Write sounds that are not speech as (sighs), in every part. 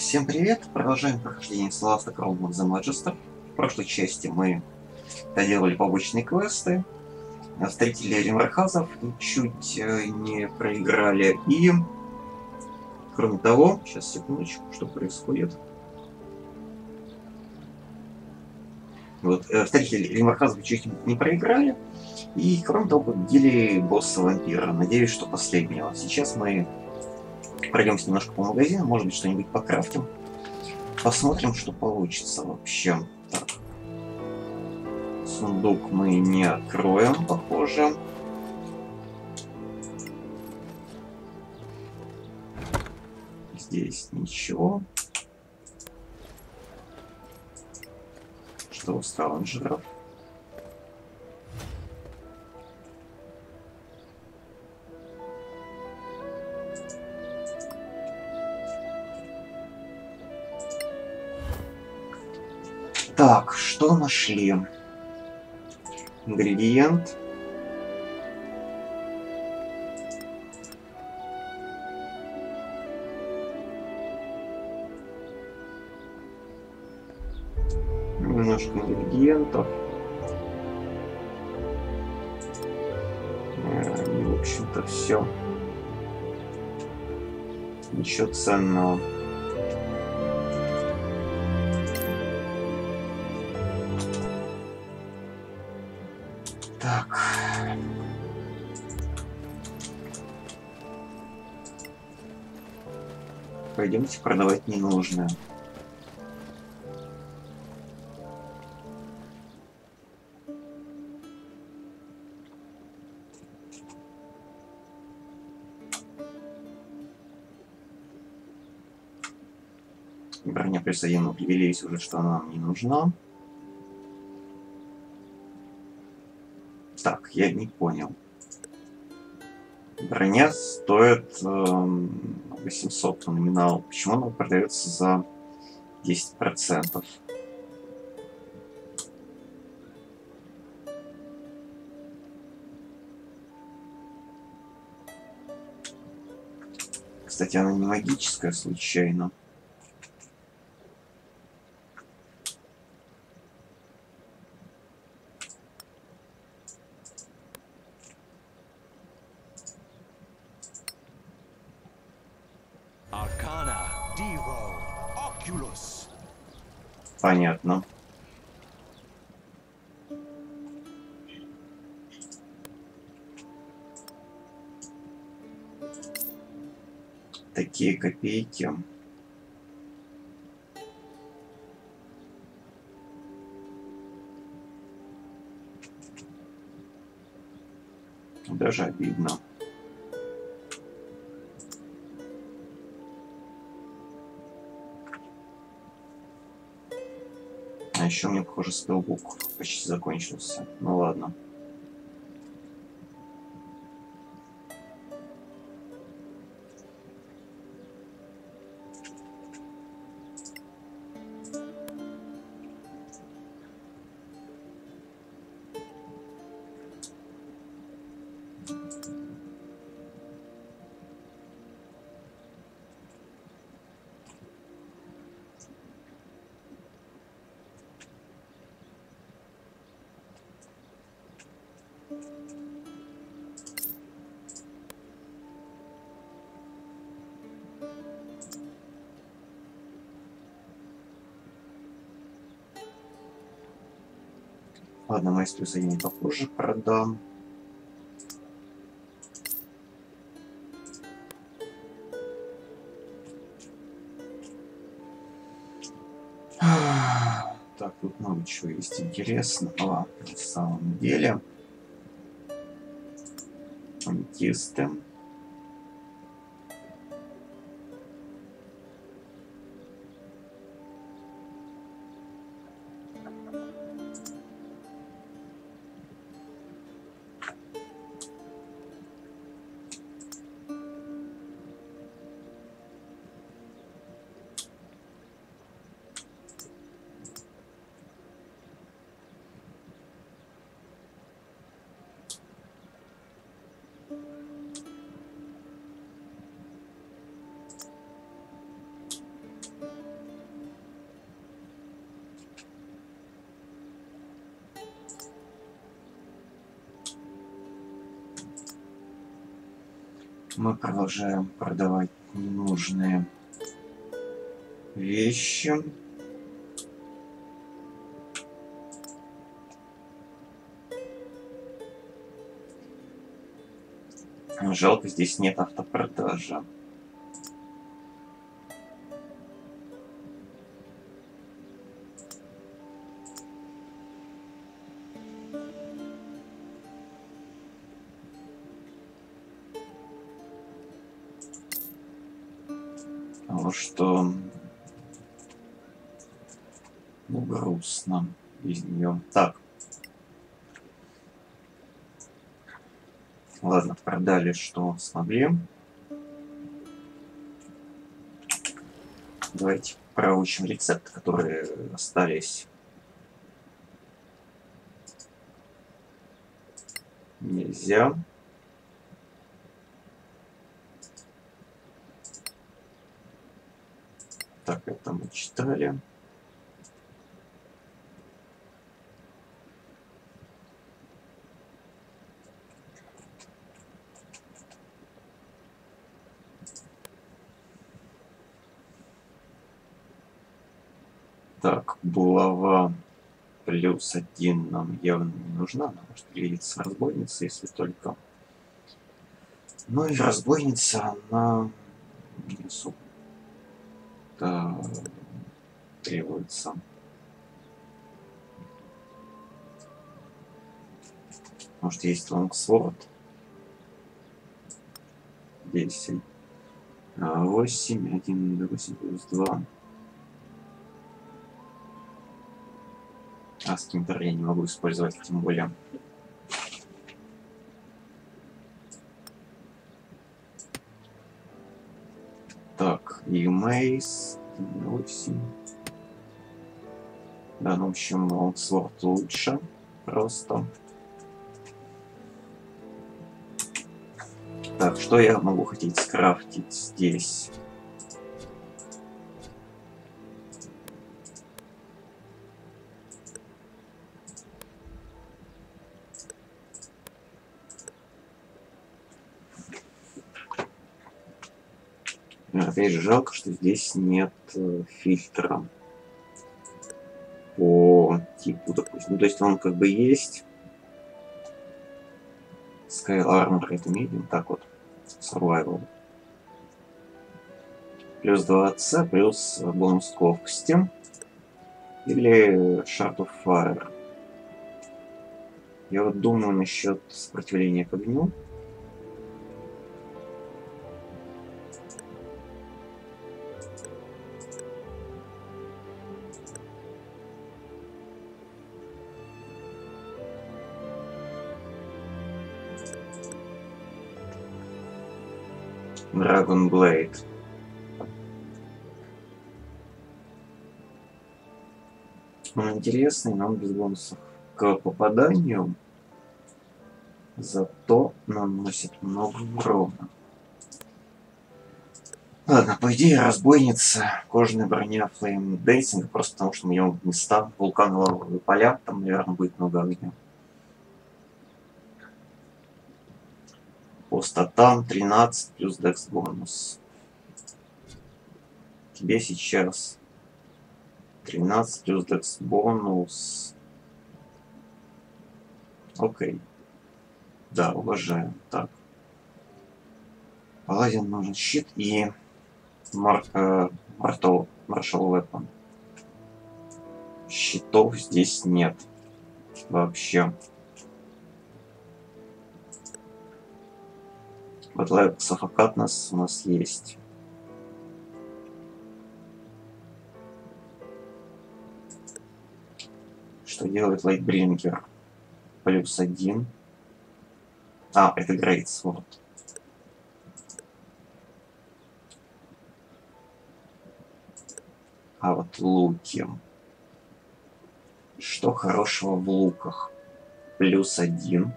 Всем привет! Продолжаем прохождение Last Crown of the. В прошлой части мы доделали побочные квесты, встретили ремархазов чуть э, не проиграли. И, кроме того, сейчас секундочку, что происходит. Вот, э, встретили ремархазов чуть не проиграли. И, кроме того, победили босса вампира. Надеюсь, что последнего. Сейчас мы Пройдемся немножко по магазину, может быть, что-нибудь покрафтим. Посмотрим, что получится вообще. Так. Сундук мы не откроем, похоже. Здесь ничего. Что у скавенджеров? Нашли? Ингредиент. Немножко ингредиентов. Э, и, в общем-то, все. Ничего ценного. Пойдемте продавать ненужное. Броня присоединена определились уже, что она нам не нужна. Так, я не понял. Броня стоит э, 800 по номиналу. Почему она продается за 10%? Кстати, она не магическая случайно. Такие копейки. Даже обидно. еще у меня, похоже, спелбук почти закончился. Ну ладно. Майстру за ней попозже продам. (sighs) Так, тут много чего есть интересного на самом деле. Аметисты. Мы продолжаем продавать ненужные вещи. Жалко, здесь нет автопродажи. Продали, что смогли. Давайте проучим рецепты, которые остались. Нельзя. Так, это мы читали. Так, булава плюс один нам явно не нужна. Она может пригодиться разбойница, если только... Ну и разбойница, она не особо требуется. Может есть лонгсворд? 10. 8, 1, 8 плюс 2. А скимпер я не могу использовать, тем более. Так, и Мейс, 8. Да, ну, в общем, лонгсворд лучше. Просто. Так, что я могу хотеть скрафтить здесь? Опять же, жалко, что здесь нет э, фильтра по типу, допустим. Ну, то есть он как бы есть. Sky Armor это medium, так вот, survival. Плюс 2C, плюс бонус к ловкости. Или Shard of Fire. Я вот думаю насчет сопротивления к огню. Dragon Blade. Он интересный, но он без бонусов к попаданию. Зато наносит много урона. Ладно, по идее, разбойница, кожаная броня, флейм дейтинг, просто потому что мы идем в места, вулкановые поля, там, наверное, будет много огня. По статам 13 плюс декс бонус. Тебе сейчас 13 плюс декс бонус. Окей. Да, уважаем. Так. Паладин нужен щит и мар э, Marshall, Marshall Weapon. Щитов здесь нет. Вообще. But lack of acuteness у нас есть. Что делает Lightbringer? Плюс один. А, это Greatsword. А вот луки. Что хорошего в луках? Плюс один.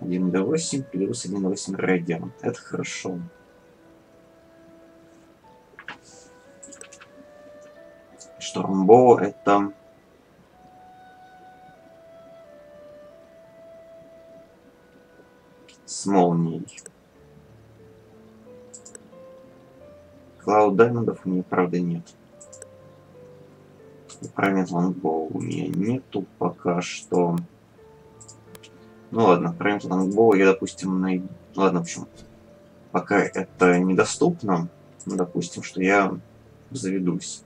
1d8 плюс 1d8 радиан. Это хорошо. Штормбоу это... с молнией. Клауд Даймондов у меня, правда, нет. Промет Лонгбоу у меня нету пока что. Ну ладно, Промет Лонгбоу я, допустим, найду... Ладно, в общем, пока это недоступно, ну, допустим, что я заведусь.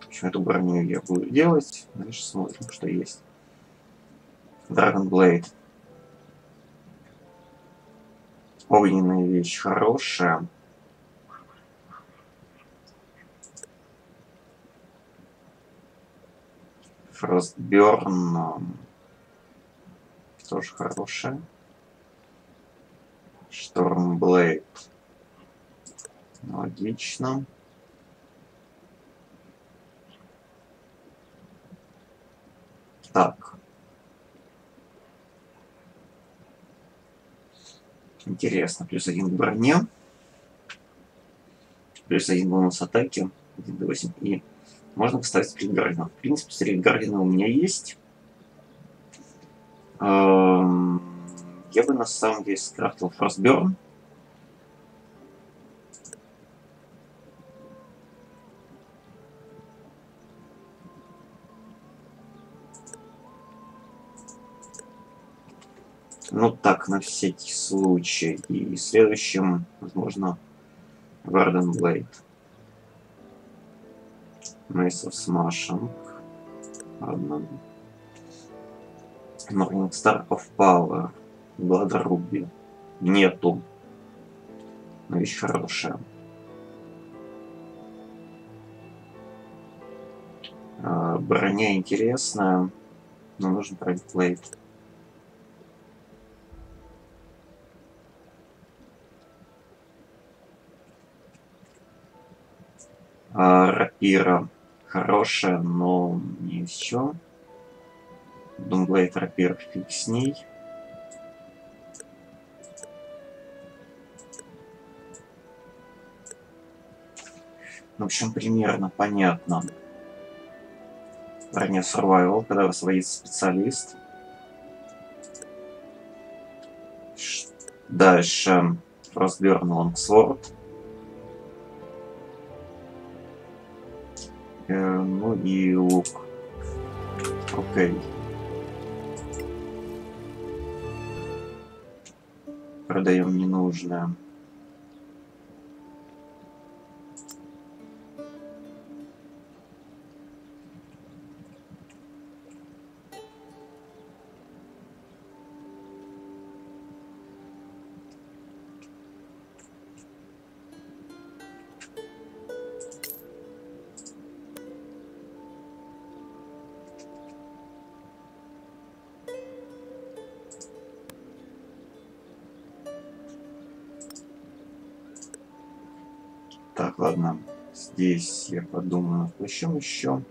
В общем, эту броню я буду делать. Дальше смотрим, что есть. Dragon Blade. Огненная вещь хорошая. Frostburn тоже хорошая. Штормблейд. Логично. Так. Интересно. Плюс один к броне. Плюс один бонус атаки. 1 до 8. И можно поставить Стрит Гардина. В принципе, Стрит Гардина у меня есть. Эм, я бы на самом деле скрафтил Frostburn. Ну так, на всякий случай. И следующим, возможно, Garden Blade. Mace of Smashing. Ладно. Morning Star of Power. Blood Ruby. Нету. Но вещь хорошая. А, броня интересная. Но нужен. А, рапира хорошая, но не все. Думблейд рапир фиг с ней. В общем, примерно понятно. Броня survival, когда освоится специалист. Дальше Frostburn Longsword. Ну и лук. Окей. Продаем ненужное. Так, ладно. Здесь я подумаю плащом еще.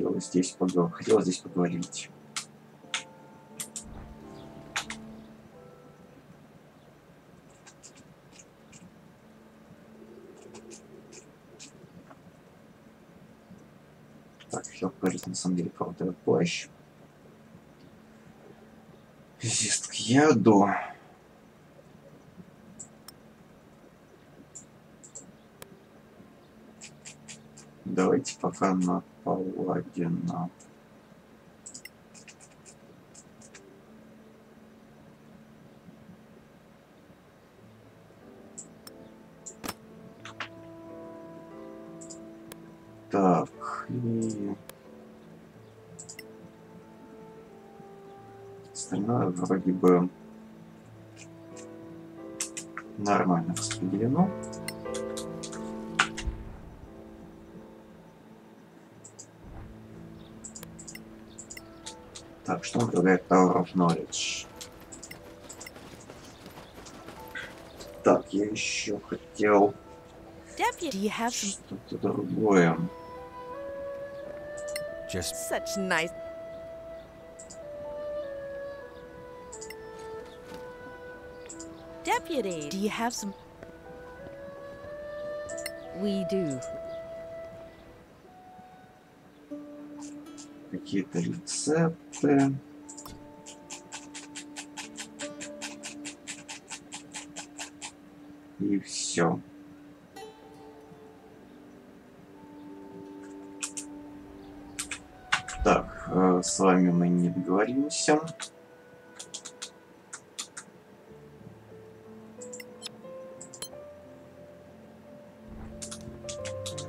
Хотел здесь поговорить? Хотел здесь поговорить. Так, все, кажется, на самом деле крутой плащ. Зист к яду. Давайте пока на коллагена. Так, и... Остальное вроде бы нормально распределено. Что он предлагает Tower of Knowledge? Так, я еще хотел Deputy, you have some что-то другое. Just such nice. Deputy, do you have some? We do. Какие-то рецепты. И все. Так, э, с вами мы не договоримся.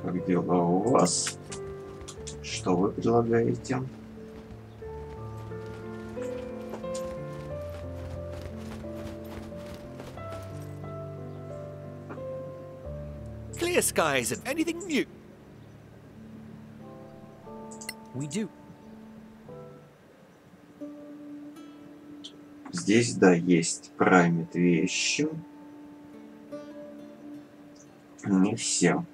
Как дела у вас? Что вы предлагаете? Clear skies and anything new. We do. Здесь, да, есть праймит вещи. Не все.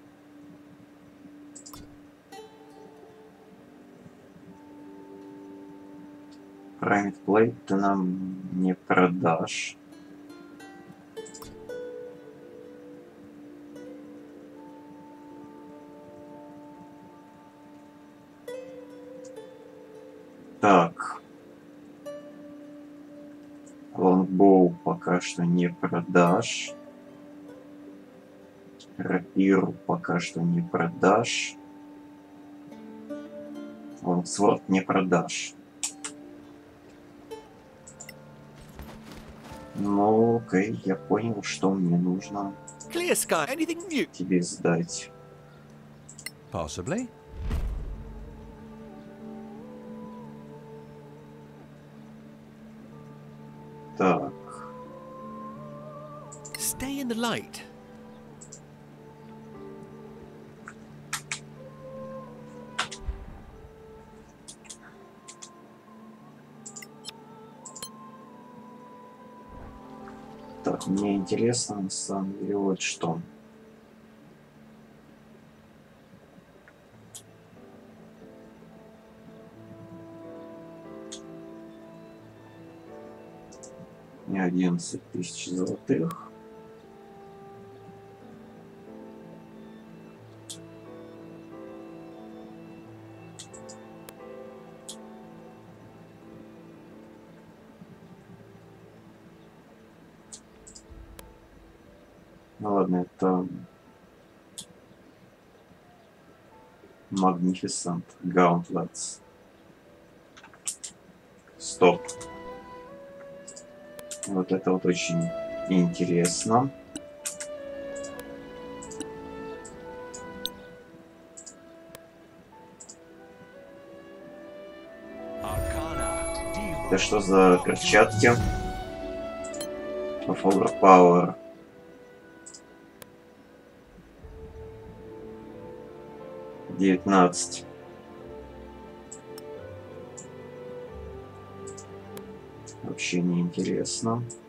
Private Plate ты нам не продашь. Пока что не продашь. Рапиру пока что не продашь. Лонгсворд не продашь. Ну, окей, я понял, что мне нужно Clear sky, anything new. тебе сдать. Possibly. Интересно на самом деле вот что. Не 11 тысяч золотых. Magnificent Gauntlets. Стоп. Вот это вот очень интересно. Это что за перчатки? Power. 19. Вообще неинтересно. интересно.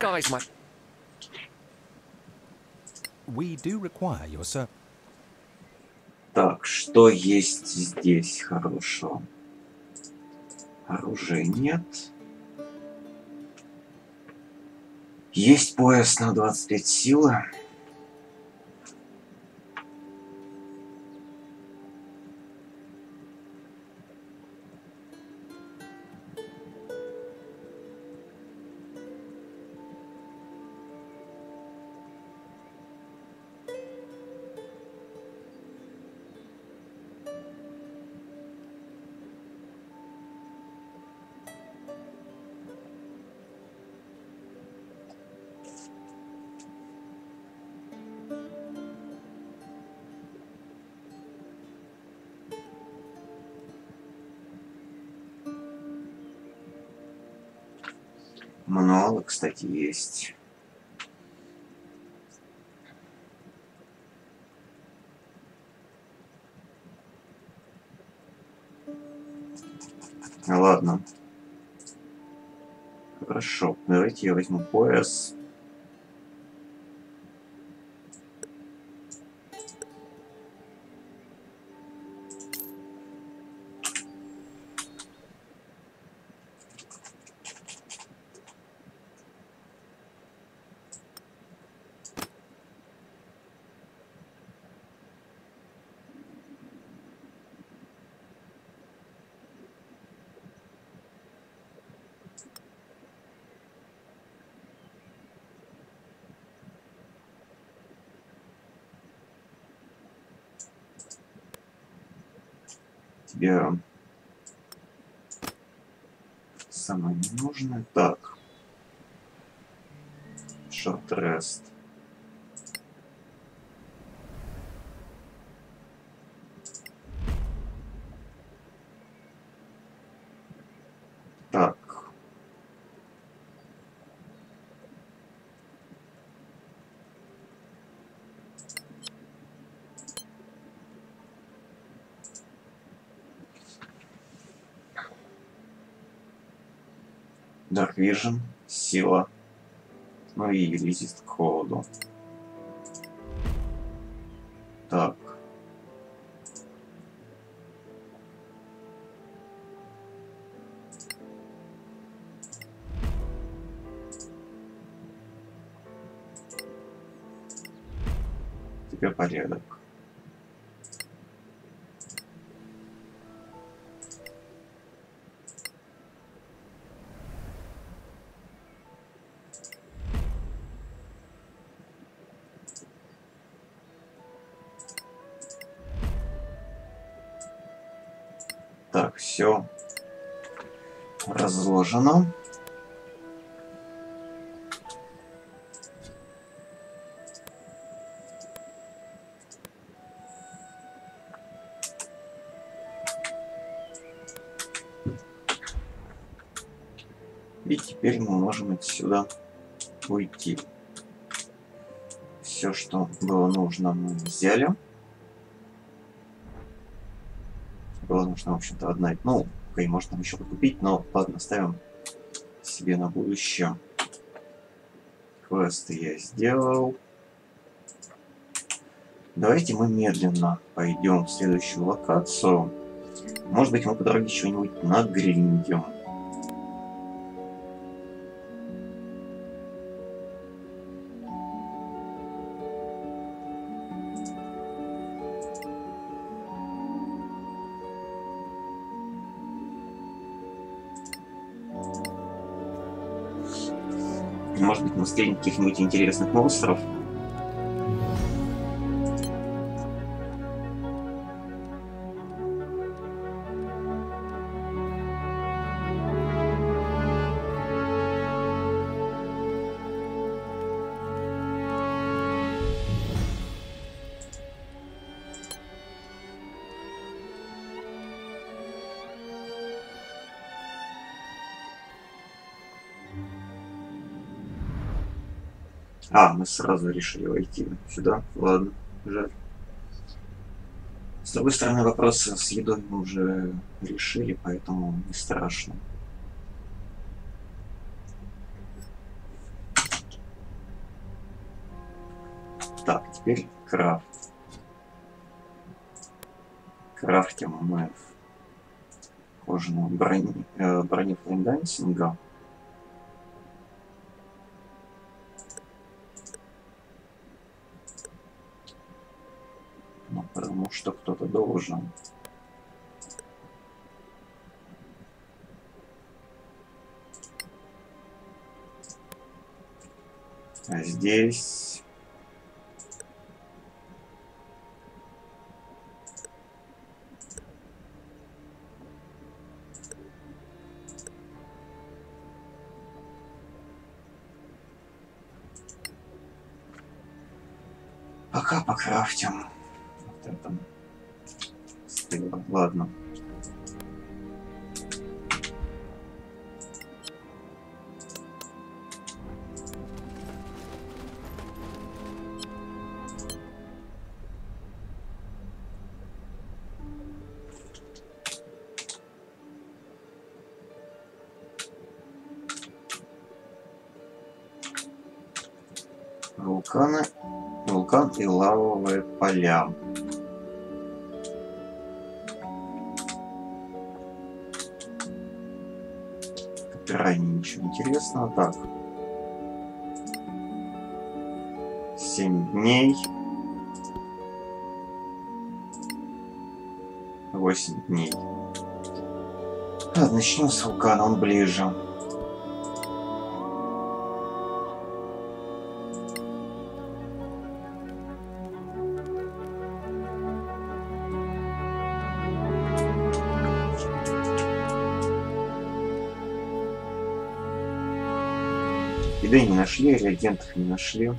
Skies, my. We do require your service. Так, что есть здесь хорошего? Оружия нет. Есть пояс на 25 силы. Мануалы, кстати, есть. Ладно. Хорошо, давайте я возьму пояс. Тебе самое ненужное. Так. Short rest. Так. Dark Vision, сила, ну и резист к холоду. Так. Тебе порядок. Разложено. И теперь мы можем отсюда уйти. Все, что было нужно, мы взяли. Было нужно, в общем-то, одна... Ну, окей, можно еще купить, но ладно, ставим себе на будущее. Квесты я сделал. Давайте мы медленно пойдем в следующую локацию. Может быть, мы по дороге что-нибудь нагриндим. Каких-нибудь интересных монстров. А, мы сразу решили войти сюда. Ладно, жаль. С другой стороны, вопрос с едой мы уже решили, поэтому не страшно. Так, теперь крафт. Крафтим мы кожаную брони, э, броню флеймдансинга. Ну, потому что должен. А здесь... Интересного. Так. Семь дней. Восемь дней. Ладно, начнем с вулкана, он ближе. Еды не нашли, реагентов не нашли.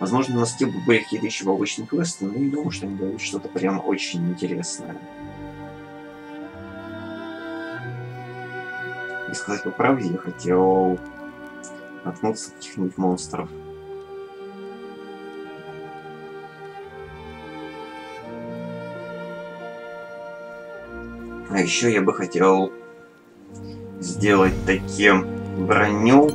Возможно, на стиле были какие-то еще побочные квесты, но не думаю, что они дают что-то прям очень интересное. И сказать по правде, я хотел наткнуться на каких-нибудь монстров. А еще я бы хотел сделать таким броню.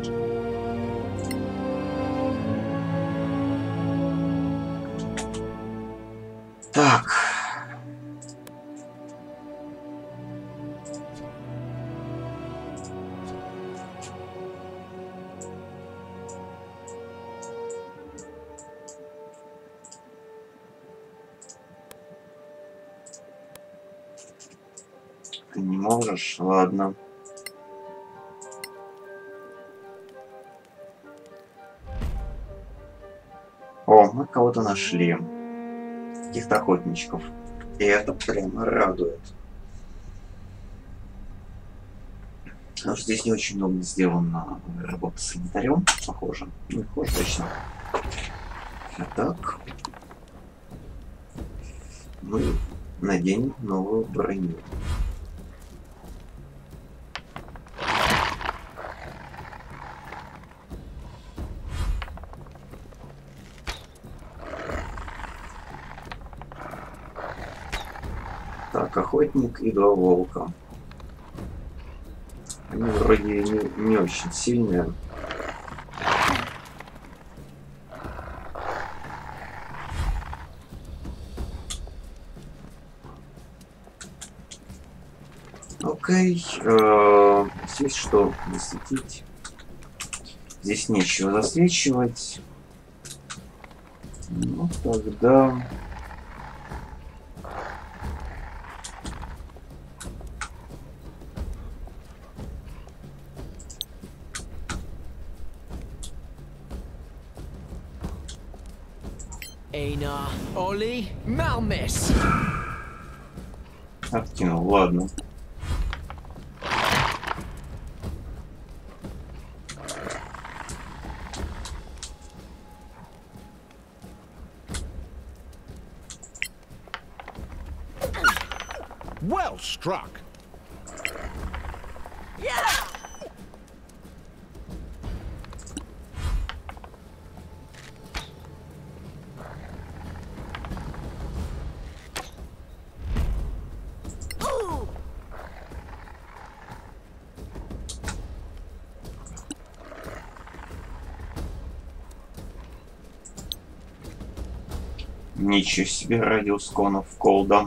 Нашли. Каких-то охотничков. И это прямо радует. Потому что здесь не очень много сделано работы с санитарем, похоже. Не похоже точно. А так. Мы наденем новую броню. Так, охотник и два волка. Они вроде не, не очень сильные. Окей. э, здесь что засветить? Здесь нечего засвечивать. Ну тогда... Aina, Ollie, Malmis. Откинул, ладно. Ничего себе радиус конов колда.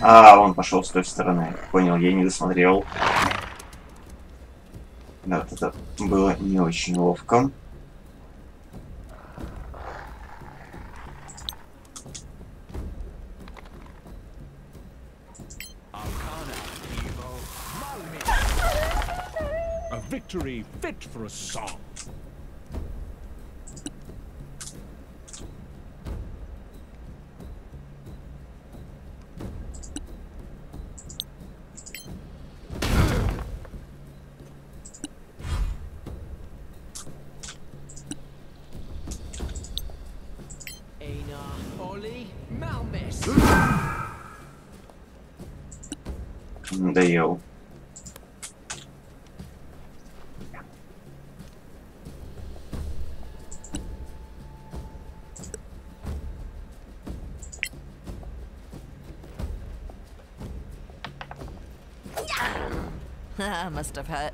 А, он пошел с той стороны. Понял, я не досмотрел. Да, вот это было не очень ловко. For a song. Must have hurt.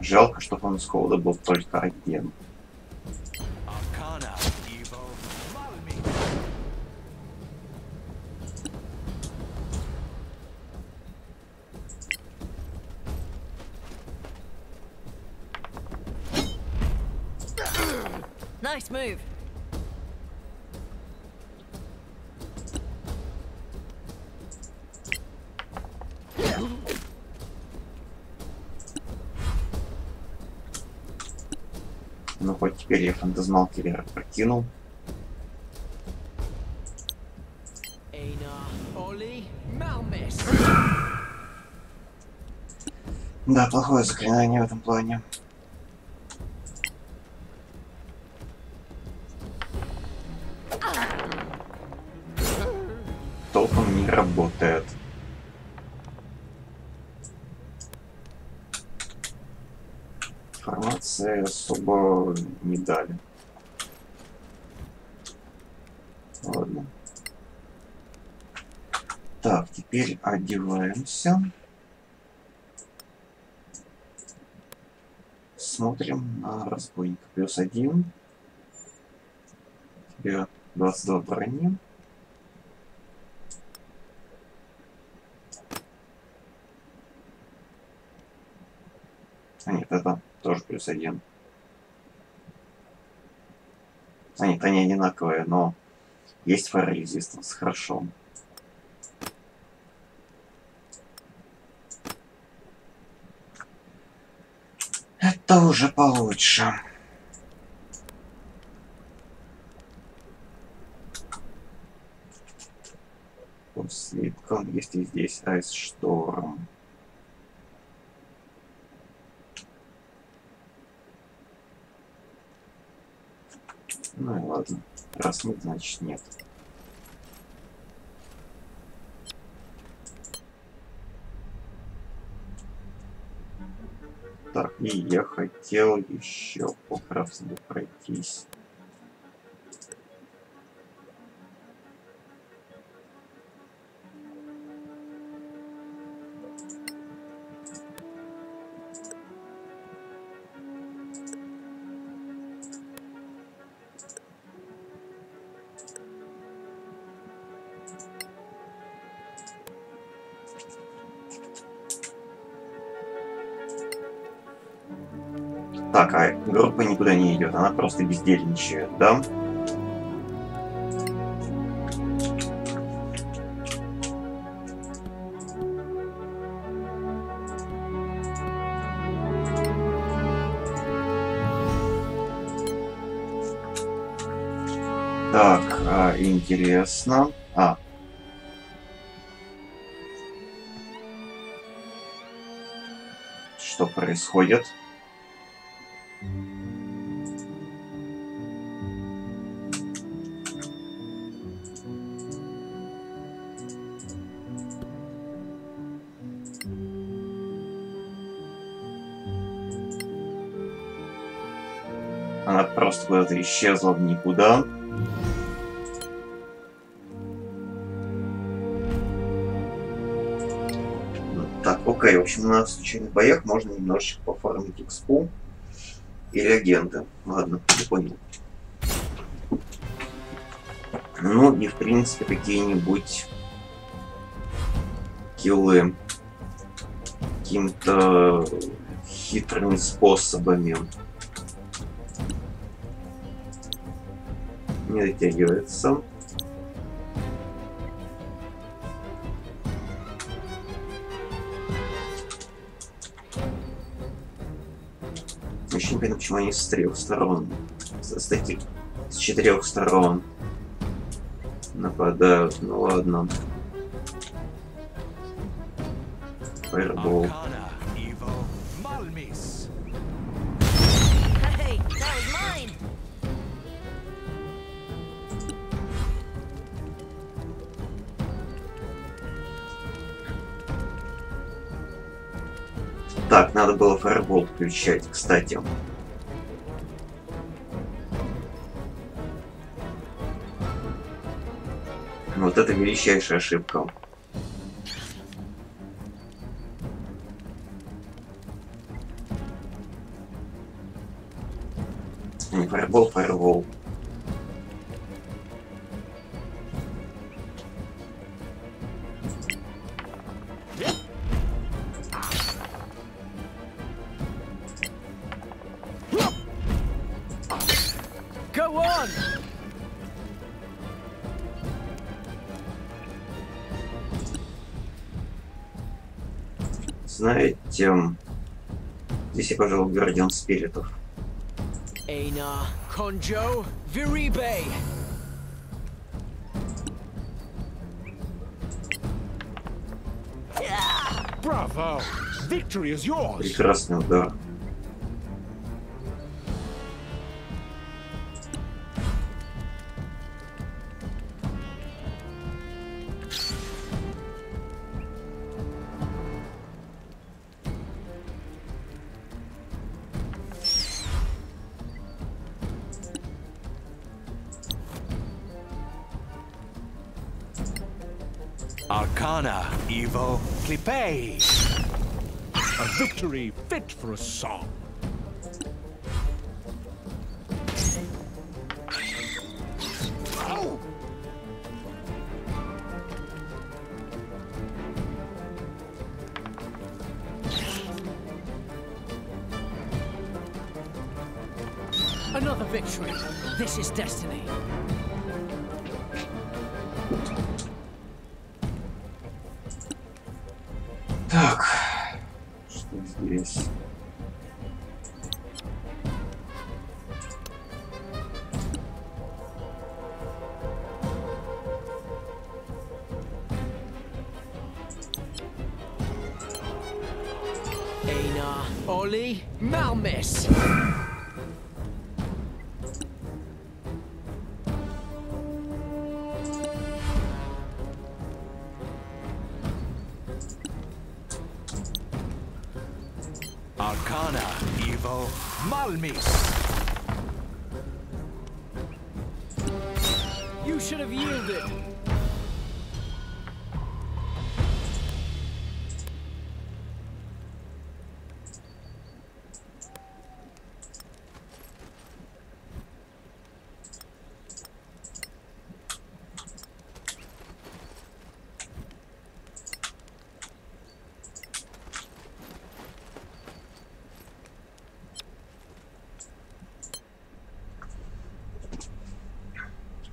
Жалко, что он с холода был только один. Фантазмал киллера прокинул. Да, плохое заклинание в этом плане. Толком не работает. Информации особо не дали. Ладно. Одеваемся. Смотрим на разбойника. Плюс один. Тебе 22 брони. А нет, это тоже плюс один. А нет, они одинаковые, но есть resistance, хорошо. Это уже получше. По слиткам есть и здесь Ice Storm. Ну и ладно. Раз нет, значит нет. Так, и я хотел еще по крафтингу пройтись. Никуда не идет, она просто бездельничает, да? Так, а, интересно. А. Что происходит? Куда-то исчезла в никуда. Так, окей, в общем, на случайных боях можно немножечко пофармить экспу или агенты. Ладно, я понял. Ну и в принципе какие-нибудь киллы какими-то хитрыми способами. Не дотягивается. Вообще понимаю, почему они с трех сторон, с, с таких, с четырех сторон нападают. Ну ладно. Фаербол. Arcana, включать, кстати. Вот это величайшая ошибка. Знаете, здесь я, пожалуй, Гардиан Спиритов. Einar, Conjo, Viribe! Bravo! Victory is yours! Прекрасный удар. A victory fit for a song.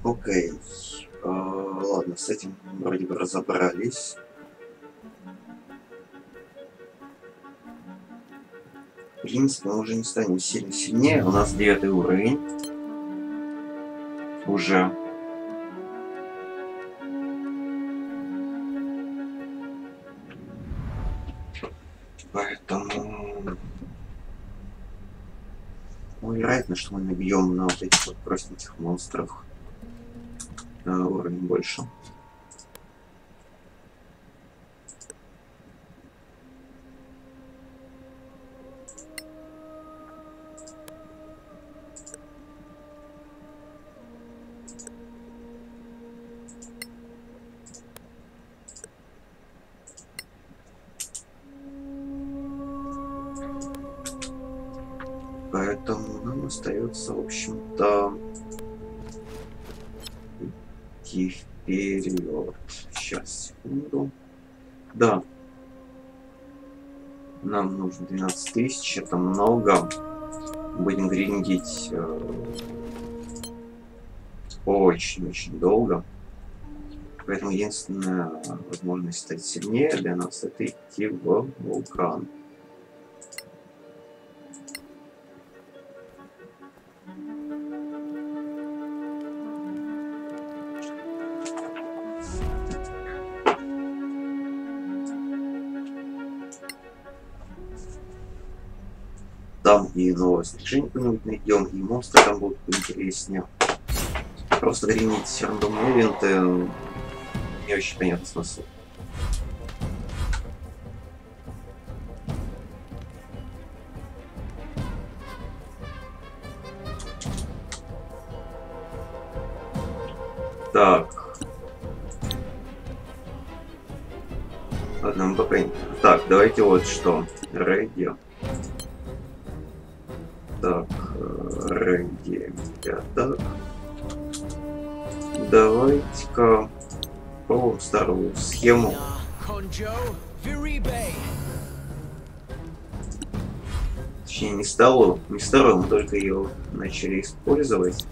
Окей. А, ладно, с этим вроде бы разобрались. В принципе, мы уже не станем сильно сильнее. У нас девятый уровень. Уже. Поэтому... Ну, вероятно, что мы набьем на вот этих вот простеньких монстрах э, уровень больше. Поэтому нам остается, в общем-то, идти вперед. Сейчас, секунду. Да. Нам нужно 12 тысяч, это много. Будем гриндить очень-очень долго. Поэтому единственная возможность стать сильнее для нас это идти в вулкан. и новое снижение какое-нибудь найдем, и монстры там будут интереснее. Просто гринить рандомные ивенты э, не очень понятно смысл. Так. Ладно, пока... Так, давайте вот что. Радио. Я так. Давайте-ка попробуем старую схему. Точнее, не старую, не старую, мы только ее начали использовать.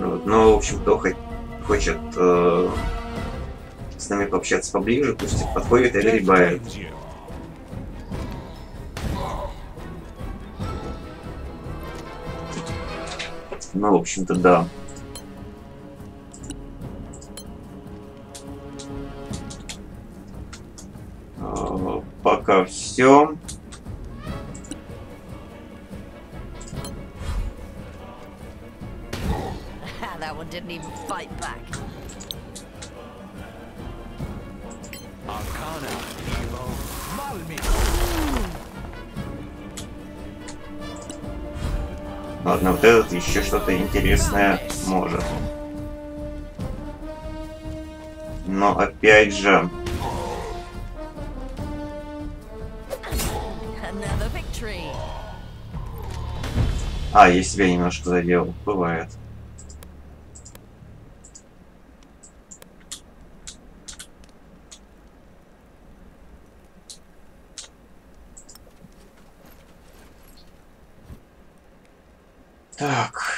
Вот. Но, в общем, кто хо- хочет э, с нами пообщаться поближе, пусть подходит и Death Ну, в общем-то, да. Интересное может. Но опять же, а, я себя немножко задел, бывает. Так.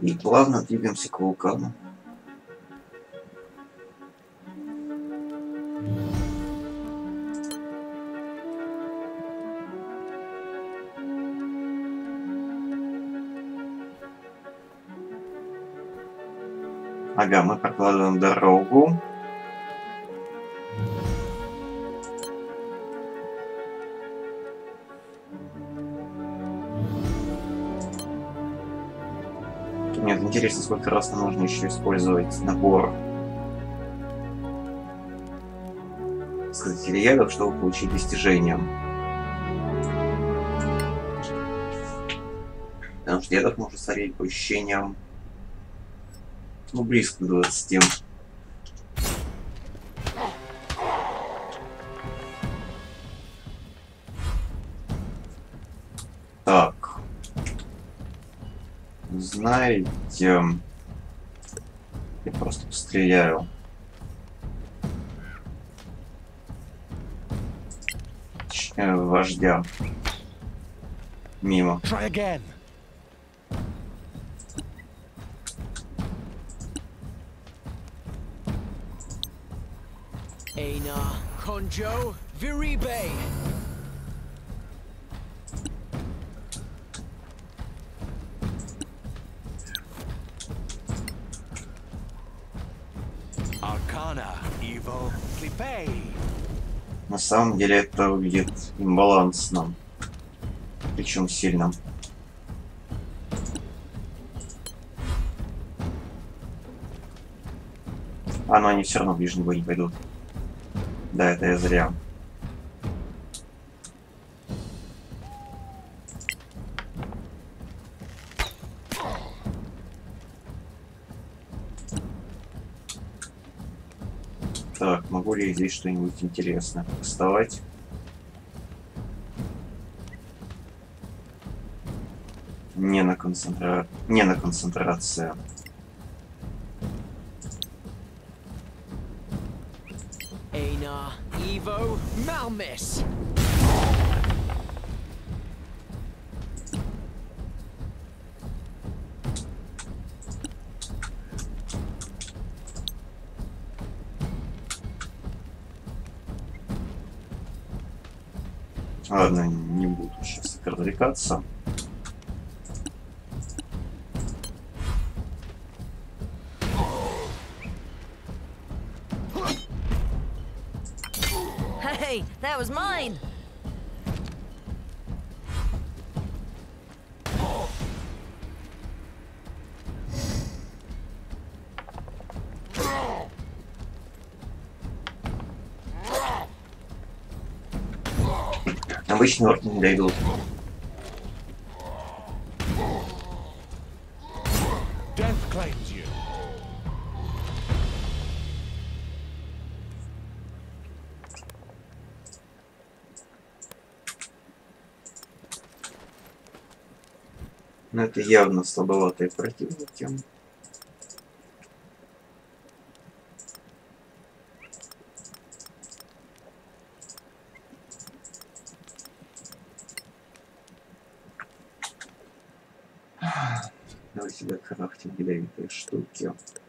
И плавно двигаемся к вулкану. Ага, мы прокладываем дорогу. Интересно, сколько раз нам нужно еще использовать набор сказателей ядов, чтобы получить достижение. Потому что ядов можно смотреть по ощущениям ну, близко к 20. Так. Знаете, я просто постреляю. Точнее, вождя. Мимо. Try again. Aina, самом деле это выглядит имбалансно. Причем сильно. А, но они все равно в ближний бой не пойдут. Да, это я зря. Здесь что-нибудь интересное вставать? Не на концентра... Не на концентрация. Aina, Evo, Malmis. Сейчас так развлекаться. Hey, that was mine. Обычные орки не claims you. Но это явно слабоватые противники. Давай себе крафтим ядовитые штуки. И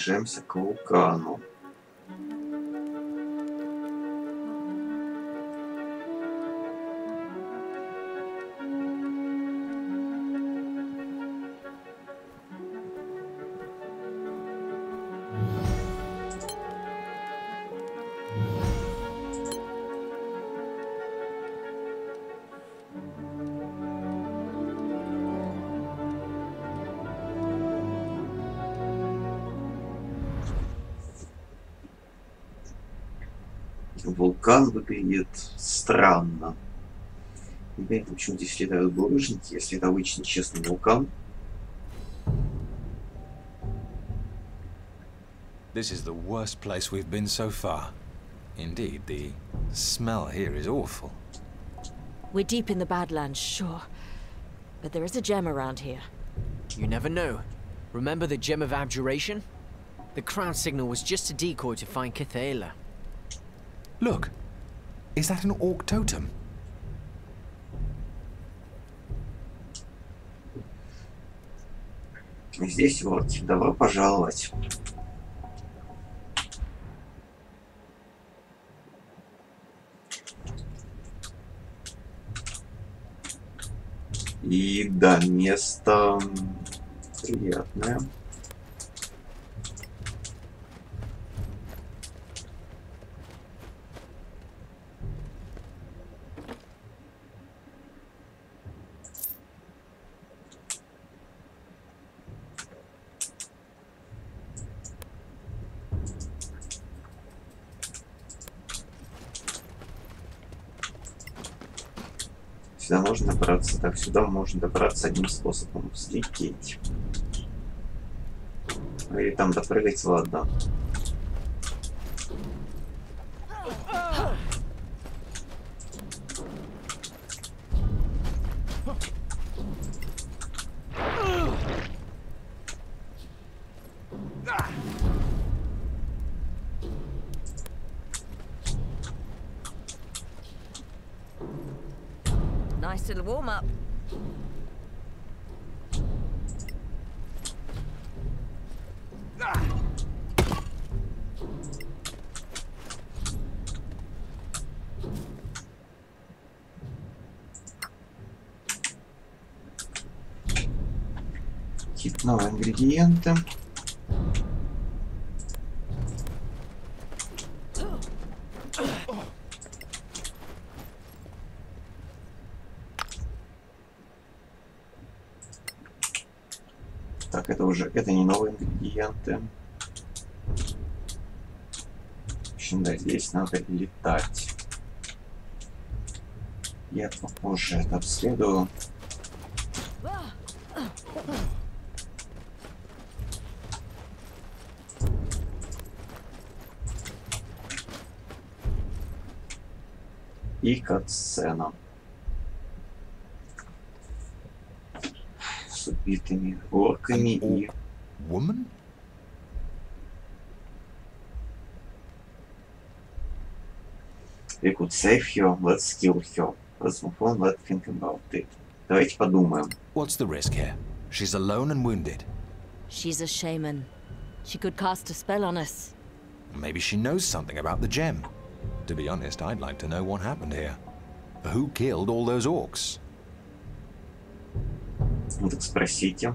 приближаемся к вулкану. Вулкан выглядит странно. Непонятно, почему здесь летают булыжники, если это обычный честный вулкан. This is the worst place we've been so far. Indeed, the smell here is awful. We're deep in the Badlands, sure. But there is a gem around here. You never know. Remember the Gem of Abjuration? The crown signal was just a decoy to find Kithaela. Look, is that an orc totem? Здесь вот, добро пожаловать. И да, место приятное. Добраться. Так, сюда можно добраться одним способом. Взлететь. Или там допрыгать, ладно. Nice little warm up. Какие-то новые ингредиенты. Так, это не новые ингредиенты. В общем, да, здесь надо летать. Я попозже это обследую. И катсцена. С убитыми орками и... Woman? We could save her, let's kill her. Let's move on, let's think about it. Давайте подумаем. What's the risk here? She's alone and wounded. She's a shaman. She could cast a spell on us. Maybe she knows something about the gem. To be honest, I'd like to know what happened here. Who killed all those orcs? Ну так спросите.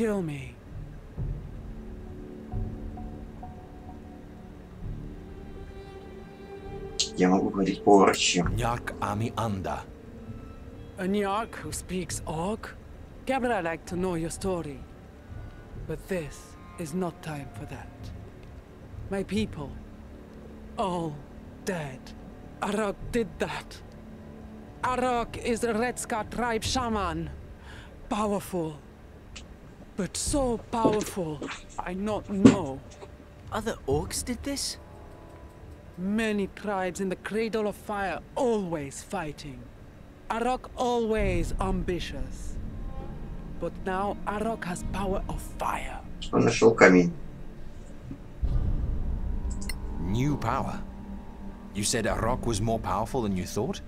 kill me? Я могу говорить по-орчи. Nyak Ami Anda. A Nyark who speaks Orc? Gabriel, I'd like to know your story. But this is not time for that. My people, all dead. Arok did that. Arok is a Red Scar tribe shaman. Powerful. But so powerful, I not know. Other orcs did this? Many tribes in the Cradle of Fire always fighting. Arok always ambitious. But now Arok has power of fire. Он нашел камень. New power. You said Arok was more powerful than you thought?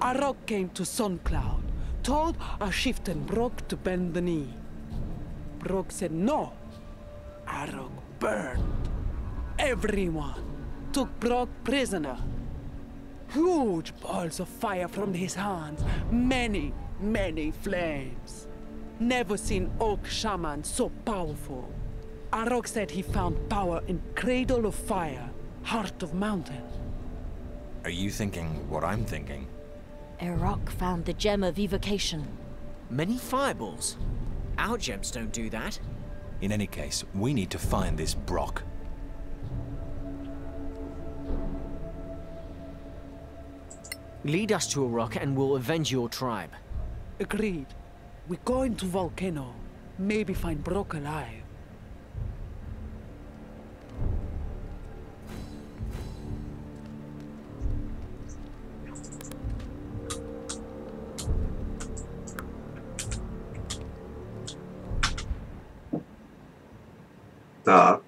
Arok came to Suncloud, told a chieftain Brok to bend the knee. Brok said no. Arok burned. Everyone took Brok prisoner. Huge balls of fire from his hands, many, many flames. Never seen Oak Shaman so powerful. Arok said he found power in Cradle of Fire, Heart of Mountain. Are you thinking what I'm thinking? Erok found the gem of evocation. Many fireballs? Our gems don't do that. In any case, we need to find this Brock. Lead us to a rock and we'll avenge your tribe. Agreed. We go into Volcano. Maybe find Brock alive. Так.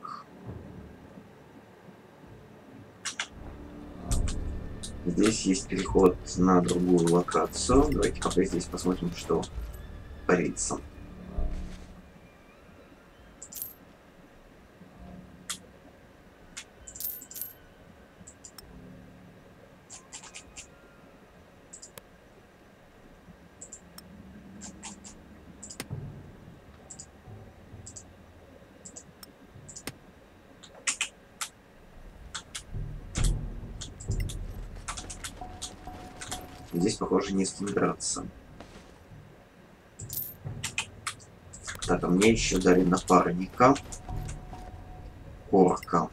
Здесь есть переход на другую локацию. Давайте пока здесь посмотрим, что творится. Здесь, похоже, не с драться. Так, а мне еще дали напарника. Орка.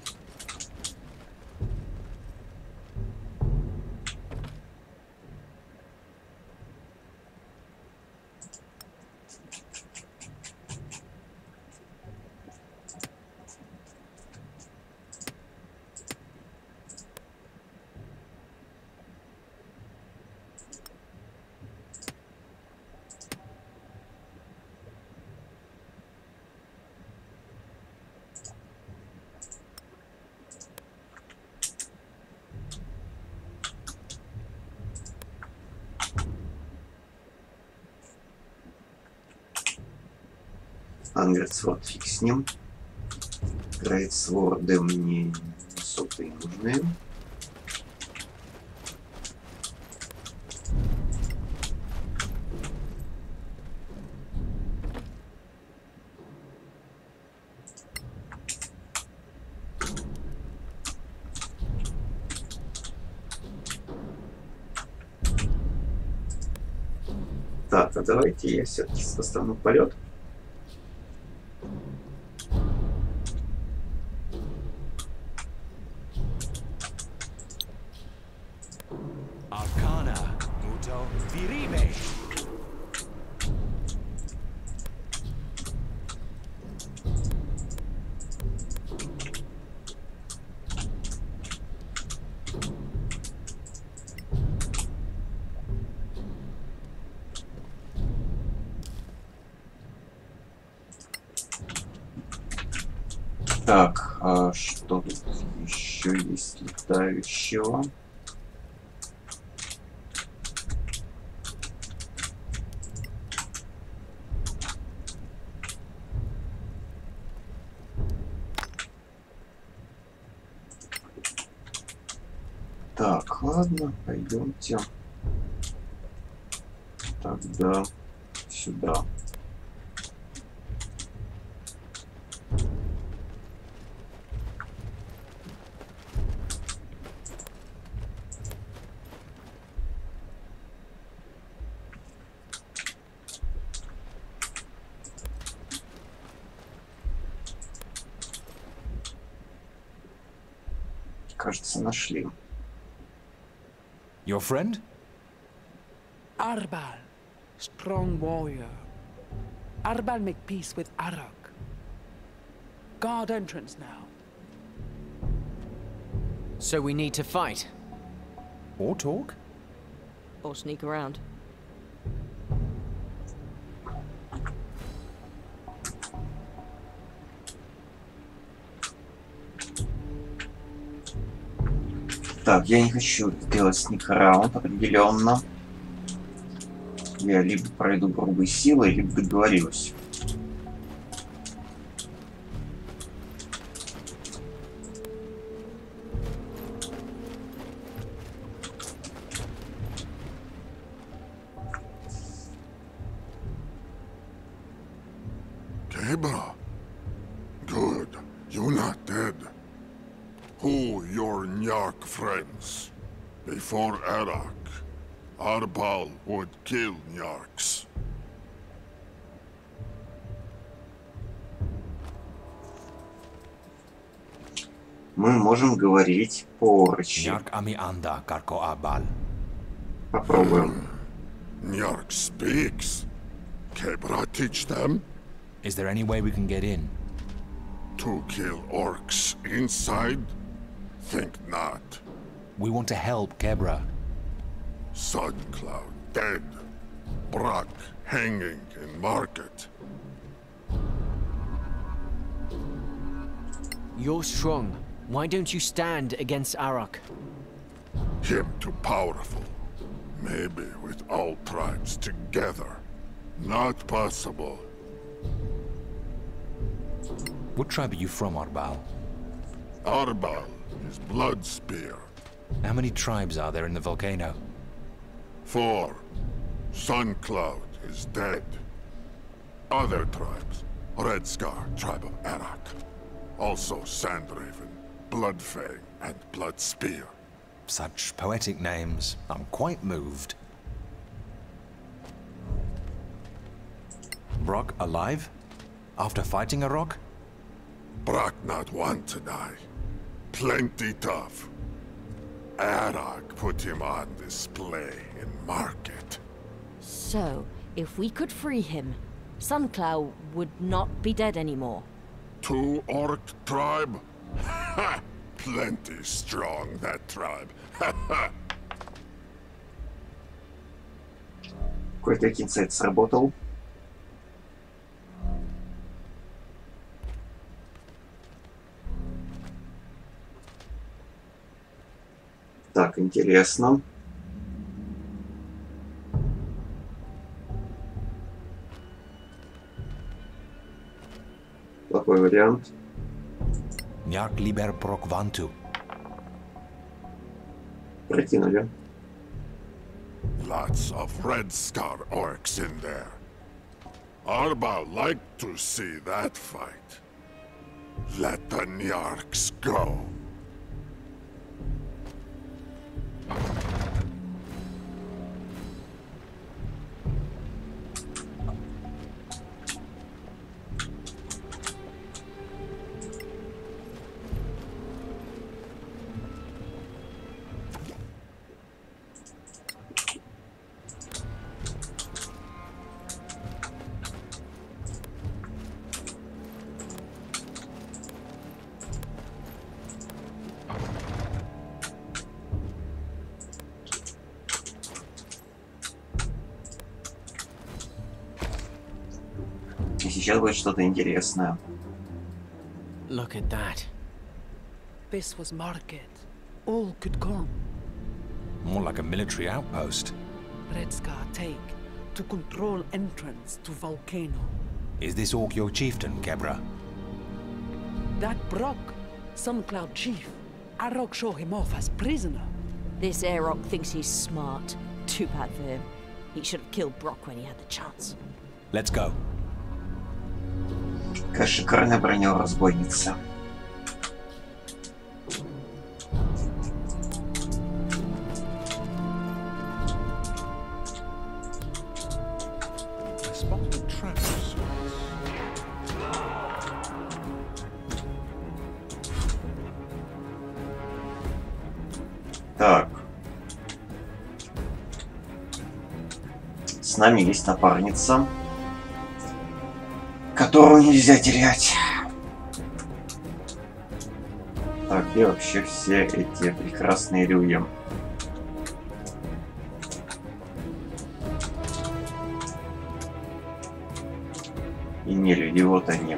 Ангерсворд фиг с ним. Грейдсворды мне и нужны. Так, а давайте я все-таки достану полет. Arcana. Muto Viribe. Так, а что тут еще есть летающего? Так, ладно, пойдемте. Тогда сюда. Кажется, нашли. Your friend? Arbal, strong warrior. Arbal make peace with Arak. Guard entrance now. So we need to fight. Or talk? Or sneak around. Так, я не хочу делать сник-раунд определенно. Я либо пройду грубой силой, либо договорюсь. можем говорить поручи. Nyak ami anda karko abal. Попробуем. Nyark speaks. Cabra teach them Is there any way we can get in? to kill orcs inside? Think not. We want to help Kebra. Suncloud dead. Brock hanging in market. You're strong. Why don't you stand against Arak? Him too powerful. Maybe with all tribes together. Not possible. What tribe are you from, Arbal? Arbal is blood spear. How many tribes are there in the volcano? Four. Suncloud is dead. Other tribes. Red Scar, tribe of Arak. Also Sandraven, Bloodfang, and Bloodspear. Such poetic names. I'm quite moved. Brock alive? After fighting a rock? Brock not want to die. Plenty tough. Arak put him on display in market. So, if we could free him, Suncloud would not be dead anymore. Two orc tribe? Ha! (laughs) Plenty strong, that tribe. (laughs) Какой-то инсайт сработал. Так, интересно. Плохой вариант. Liber vantu. Lots of Red Scar orcs in there. Arba liked to see that fight. Let the nyarks go. что-то интересное. Look at that. This was market. All could come. More like a military outpost. Red Scar take to control entrance to volcano. Is this Orc your chieftain, Kebra? That Brock, Suncloud chief. Arok show him off as prisoner. This Aerok thinks he's smart. Too bad for him. He should have killed Brock when he had the chance. Let's go. Какая шикарная броня у разбойницы. Так. С нами есть напарница, нельзя терять. Так, где вообще все эти прекрасные люди? И не люди, вот они.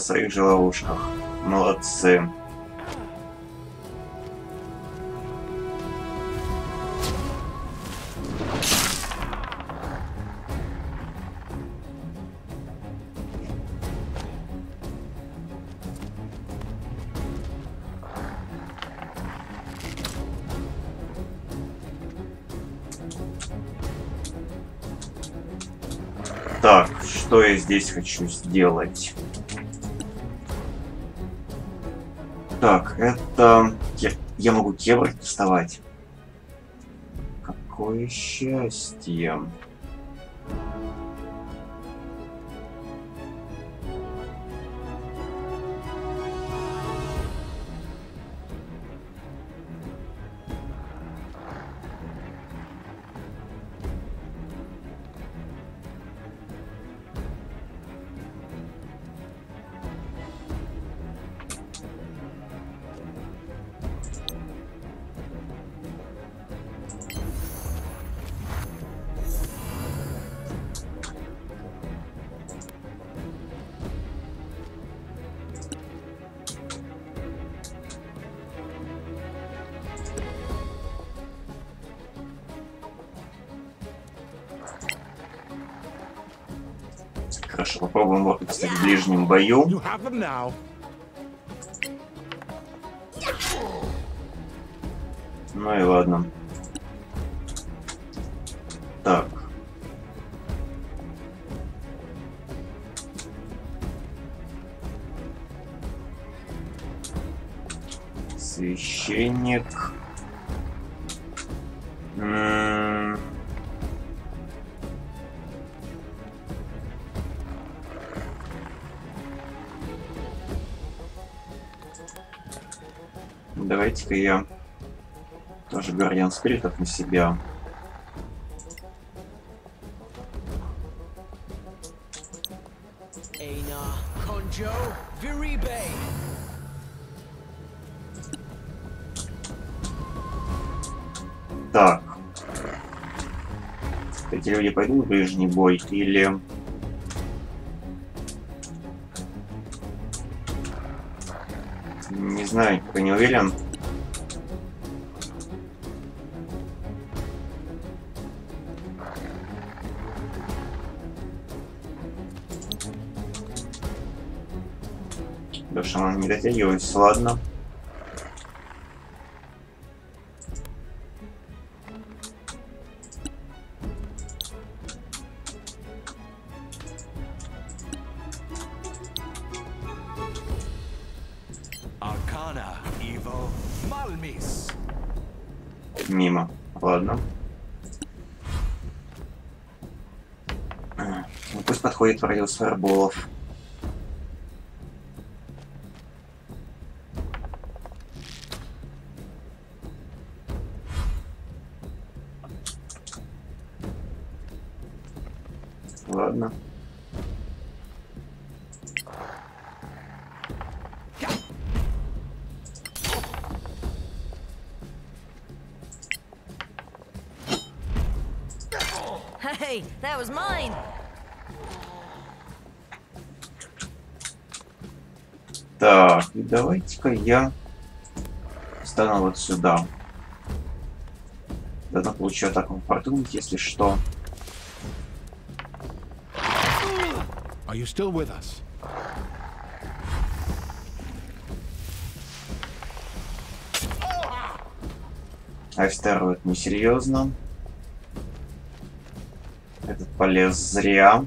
Своих же ловушках. Молодцы. Так, что я здесь хочу сделать? Это... Я, я могу кебр доставать. Какое счастье. Ближнем бою. Давайте-ка я тоже Guardian Спиритов на себя. Так. Эти люди пойдут в ближний бой или... Не знаю, пока не уверен. затягиваюсь, ладно. Мимо. Ладно. Ну, пусть подходит в радиус арболов. Was mine. Так, и давайте-ка я встану вот сюда. Тогда получу атаку продумать, если что. Are you still with us? Астероид несерьезно. Этот полез зря.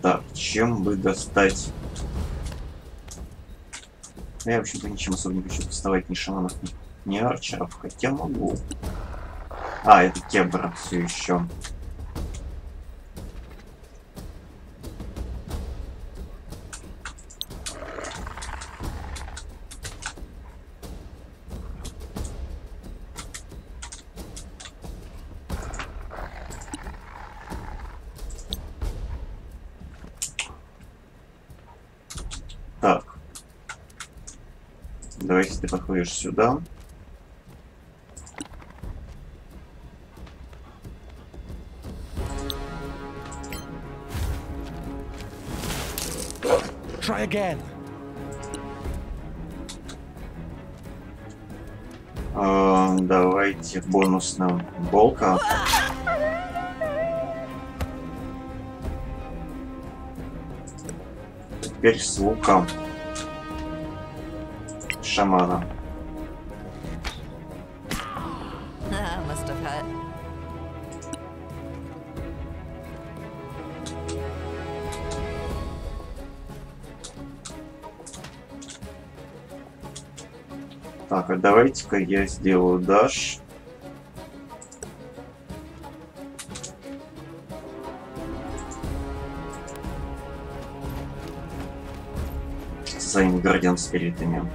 Так, чем бы достать? Я, в общем-то, ничем особо не хочу доставать ни шаманов, ни, ни арчеров, хотя могу. А, это кебра все еще. Так. Давайте ты подходишь сюда. Again. А, давайте бонусным болка. Теперь с луком шамана. Так, давайте-ка я сделаю даш. Своими гардиан спиритами.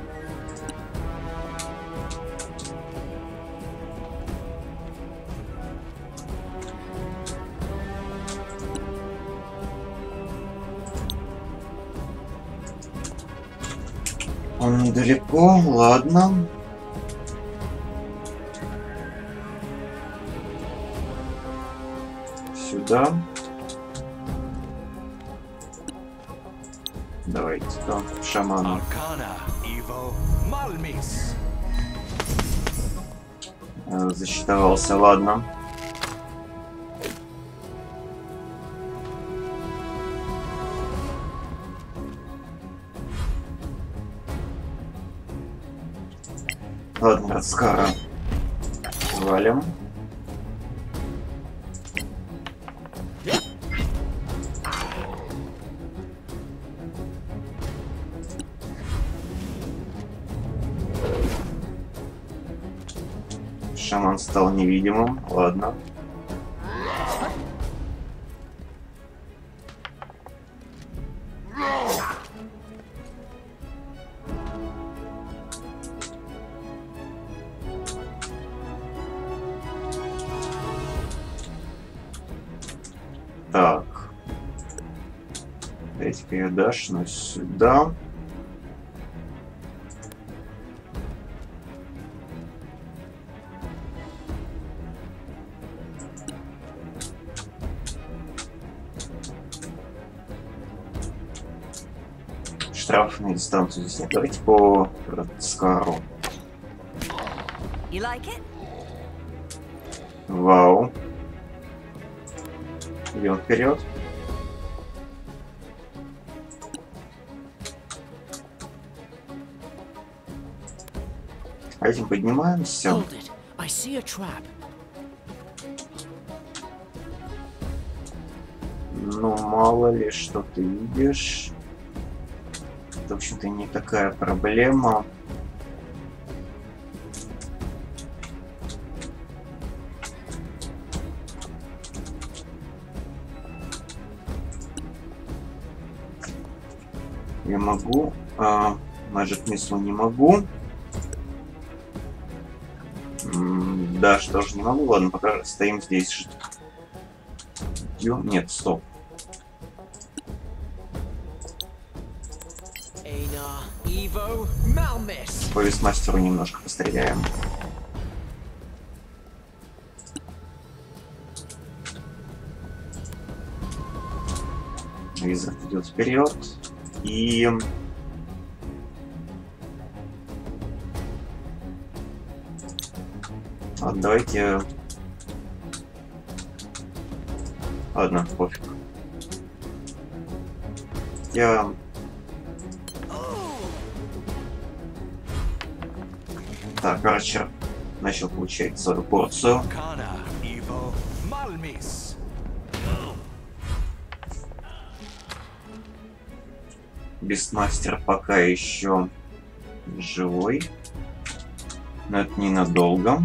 Он недалеко, ладно. Сюда. Шамана. Arcana Evo Malmis. Э, Засчитывался, ладно. Ладно, Раскара. Валим. Невидимым. Ладно. Так. Я дашну сюда. дистанцию здесь нет. Давайте по Скару. Like Вау. Идем вперед. А этим поднимаемся. Ну, мало ли, что ты видишь. Это, в общем-то, не такая проблема. Я могу. А, Magic Missile не могу. Да, что ж, не могу. Ладно, пока стоим здесь. Нет, стоп. По весмастеру немножко постреляем. Визард идет вперед. И... Ладно, давайте... Ладно, пофиг. Я... Арчер начал получать свою порцию. Бестмастер пока еще живой. Но это ненадолго.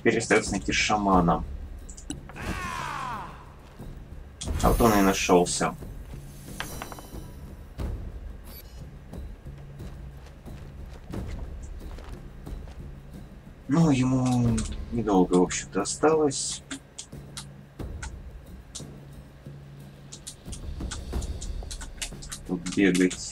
Теперь остается найти шамана. А вот он и нашелся. Ну, ему недолго, в общем-то, осталось. Тут бегать.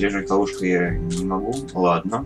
Обезвреживать ловушку я не могу. Ладно.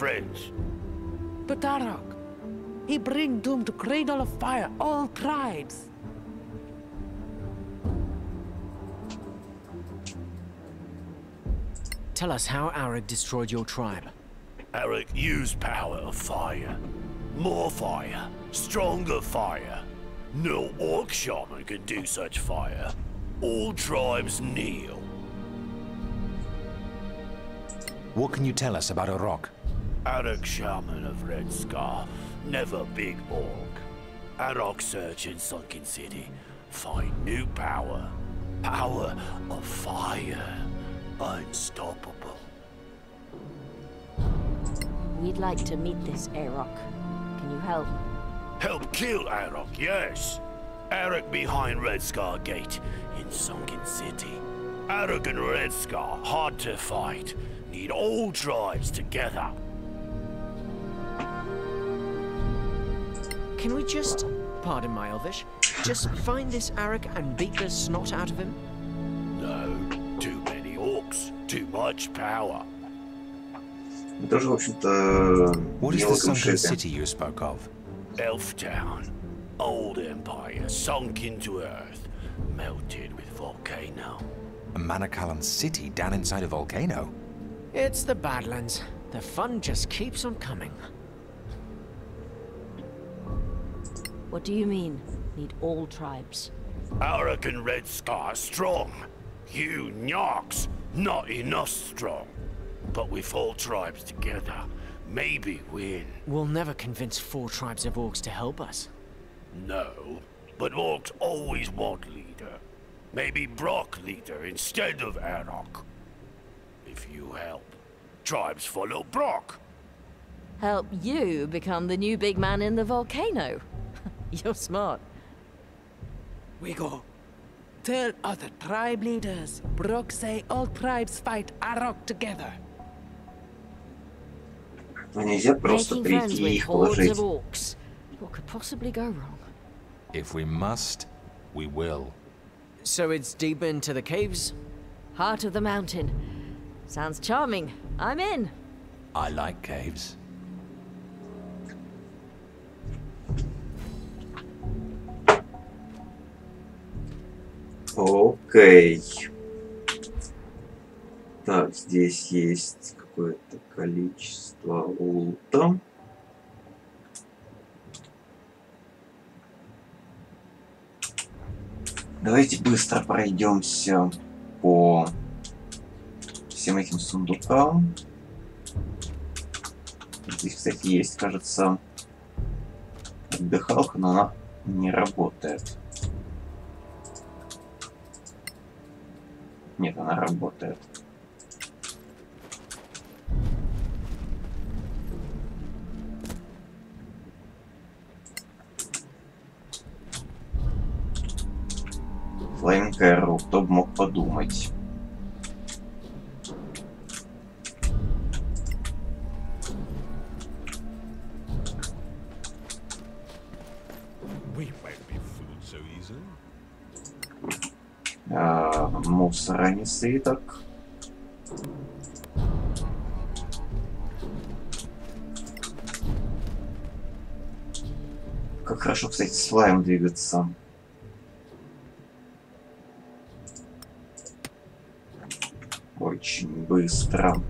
Friends. But Harok, he bring doom to Cradle of Fire, all tribes. Tell us how Arid destroyed your tribe. Eric used power of fire. More fire. Stronger fire. No orc shaman can do such fire. All tribes kneel. What can you tell us about a rock? Arak shaman of Red Scar. Never big orc. Arak search in Sunken City. Find new power. Power of fire. Unstoppable. We'd like to meet this Aerok. Can you help? Help kill Arak, yes. Arak behind Red Scar Gate in Sunken City. Arak and Red Scar, hard to fight. Need all tribes together. Can we just, pardon my Elvish, just find this Arik and beat the snot out of him? No, too many orcs, too much power. Мы тоже, в общем-то, What is не the sunken лакомши. city you spoke of? Elftown. Old empire sunk into earth. Melted with volcano. A Manakalan city down inside a volcano. It's the Badlands. The fun just keeps on coming. What do you mean? Need all tribes. Auric and Red Scar strong. You Nyarks, not enough strong. But with all tribes together, maybe win. We'll never convince four tribes of orcs to help us. No, but orcs always want leader. Maybe Brock leader instead of Arak. If you help, tribes follow Brock. Help you become the new big man in the volcano. (laughs) You're smart. We go. Tell other tribe leaders. Brock say all tribes fight Arok together. Но нельзя просто Making friends прийти и with их hordes положить. of orcs. What could possibly go wrong? If we must, we will. So it's deep into the caves? Heart of the mountain. Sounds charming. I'm in. I like caves. Окей. Так, здесь есть какое-то количество лута. Давайте быстро пройдемся по всем этим сундукам. Здесь, кстати, есть, кажется, отдыхалка, но она не работает. Нет, она работает. Arrow, кто бы мог подумать. А, мусора свиток. Как хорошо, кстати, с флаем двигаться. Очень быстро.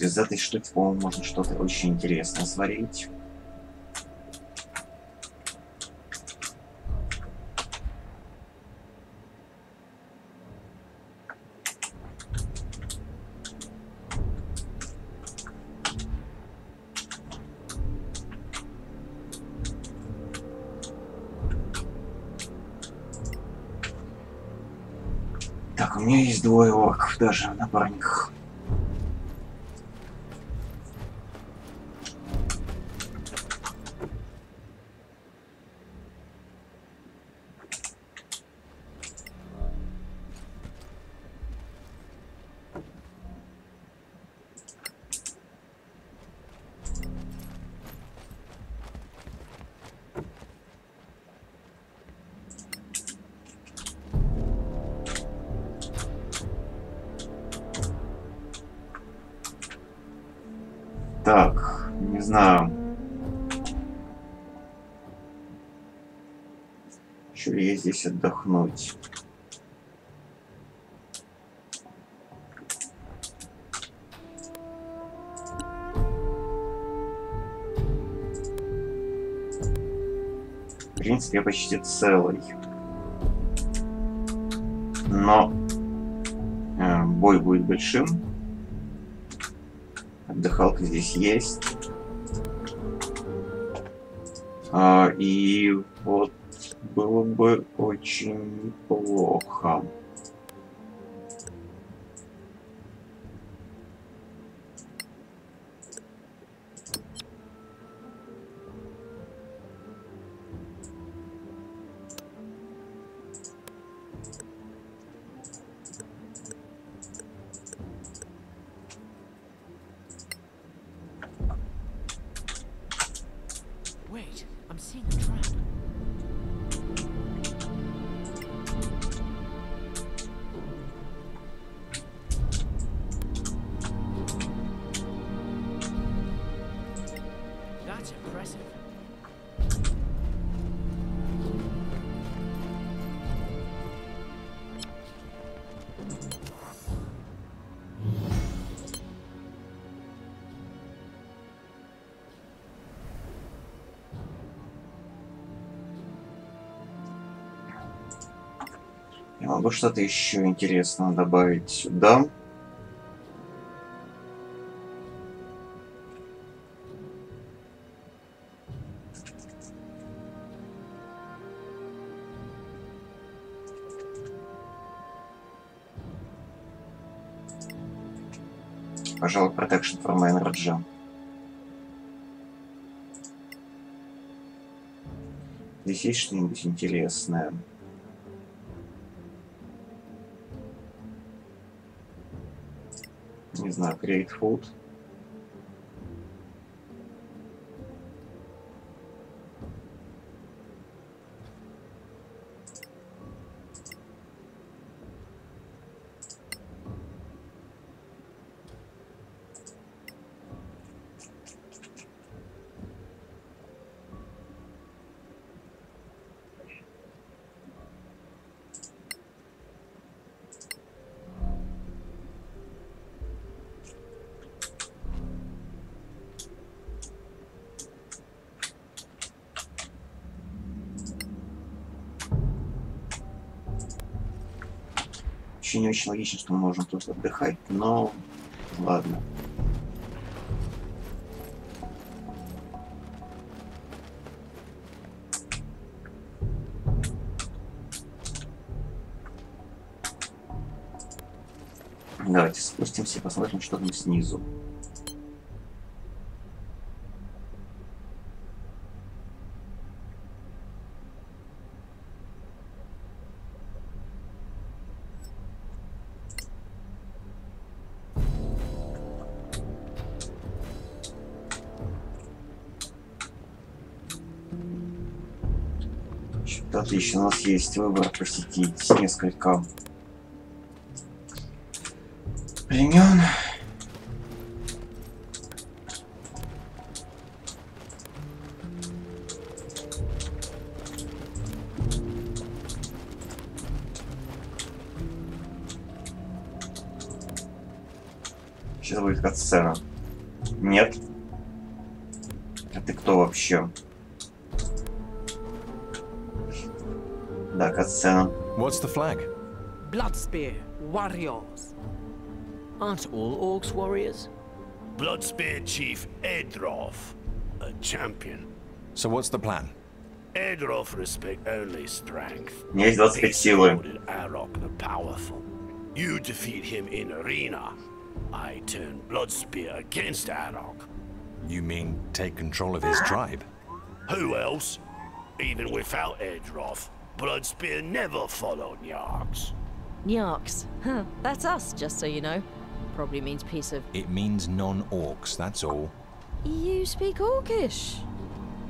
Из этой штуки, по-моему, можно что-то очень интересное сварить. Так, у меня есть двое орков даже в напарниках. Знаю. Хочу ли я здесь отдохнуть? В принципе, я почти целый. Но э, бой будет большим. Отдыхалка здесь есть. И вот было бы очень неплохо. Что-то еще интересное добавить сюда. Пожалуй, Protection for Main Раджа. Здесь есть что-нибудь интересное? Не знаю, Create Food. Еще не очень логично, что мы можем тут отдыхать, но ладно. Давайте спустимся и посмотрим, что там снизу. Отлично. У нас есть выбор посетить несколько warriors. Aren't all orcs warriors? Bloodspear Chief Edroth, a champion. So what's the plan? Edroth respect only strength. Nie jest dosyć siły. Arok the powerful. You defeat him in arena. I turn Bloodspear against Arok. You mean take control of his tribe? Who else? Even without Edroth, Bloodspear never followed Yarks. Nyarks. Huh, that's us, just so you know. Probably means piece of. It means non-orcs, that's all. You speak Orcish?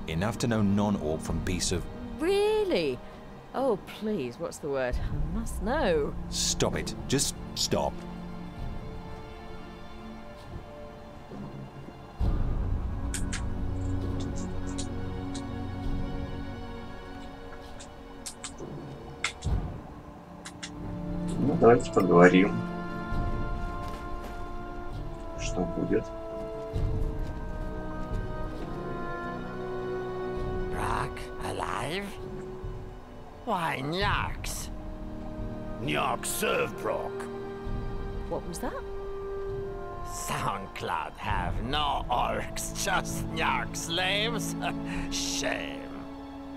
Enough to know non-orc from piece of... Really? Oh, please, what's the word? I must know. Stop it. Just stop. давайте поговорим. Что будет? Brock, alive? Why, Nyarks? Nyark serve Brock. What was that? Soundcloud have no orcs, just Nyark slaves? (laughs) Shame.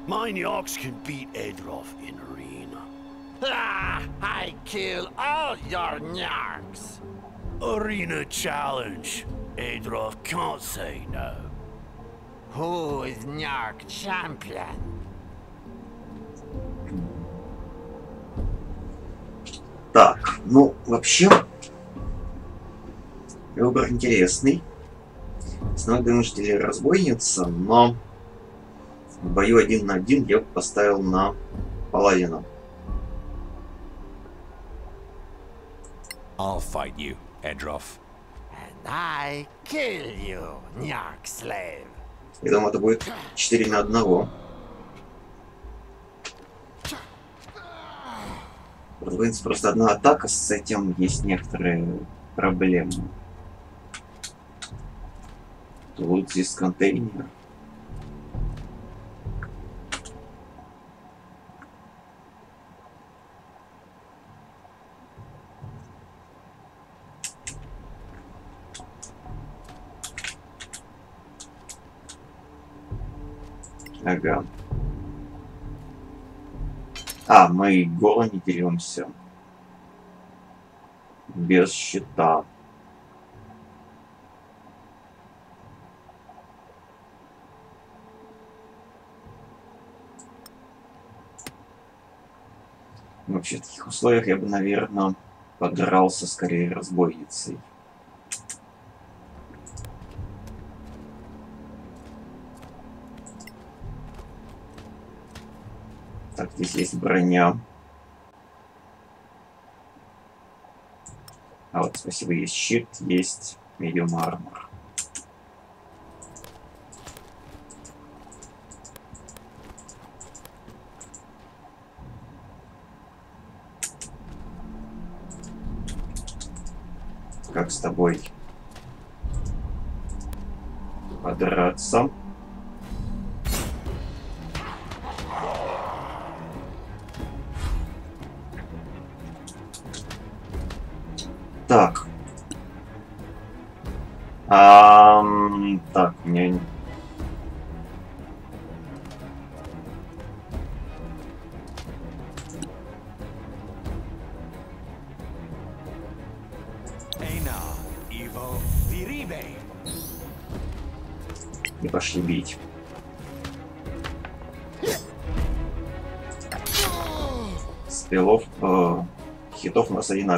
My Nyarks can beat Edroth in arena. Ah, (laughs) I kill all your Nyarks. Arena challenge. Edroth can't say no. Who is Nyark champion? Так, ну, вообще, выбор интересный. Основной дымитель разбойница, но в бою один на один я бы поставил на Паладина. I'll fight you, Edroff. And I kill you, Nyark slave. Я думаю, это будет 4 на 1. Разумеется, просто одна атака, с этим есть некоторые проблемы. Тут здесь контейнер. А, мы голо не деремся. Без щита. Вообще, в таких условиях я бы, наверное, подрался скорее разбойницей. Здесь есть броня. А вот, спасибо, есть щит, есть medium armor. Как с тобой подраться?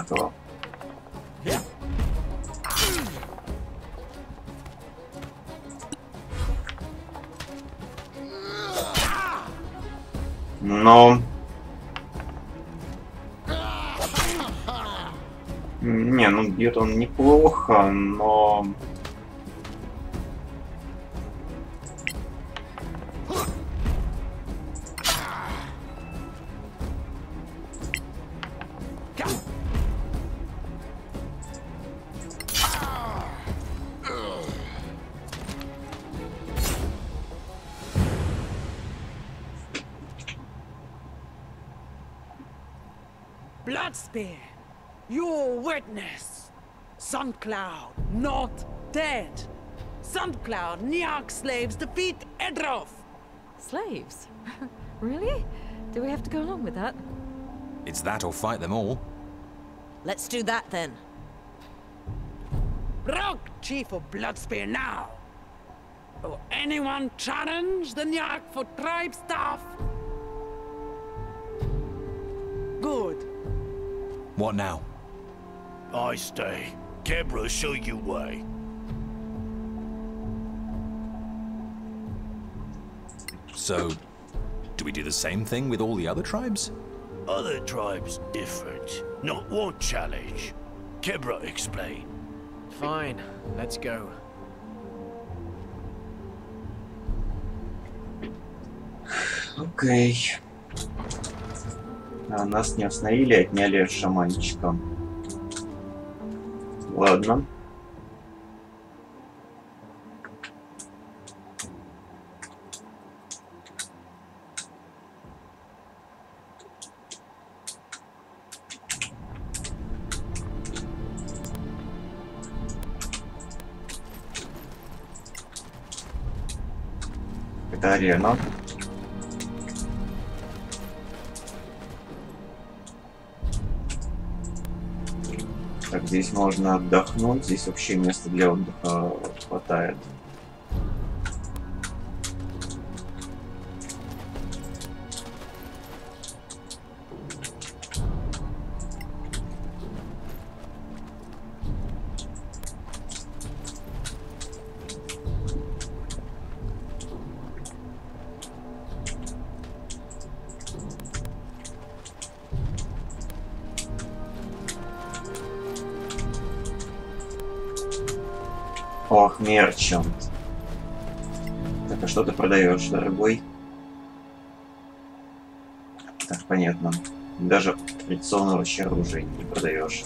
Хитов у that? It's that or fight them all. Let's do that then. Rock chief of Bloodspear now. Will anyone challenge the Niarch for tribe staff? Good. What now? I stay. Kebra show you way. So, do we do the same thing with all the other tribes? Other tribes different. Not one challenge. Kebra explain. Fine, let's go. Окей. А, нас не остановили, отняли шаманчика. Ладно. Арена. Так, здесь можно отдохнуть. Здесь вообще места для отдыха хватает. Продаешь, дорогой? Так, понятно. Даже традиционного оружия не продаешь.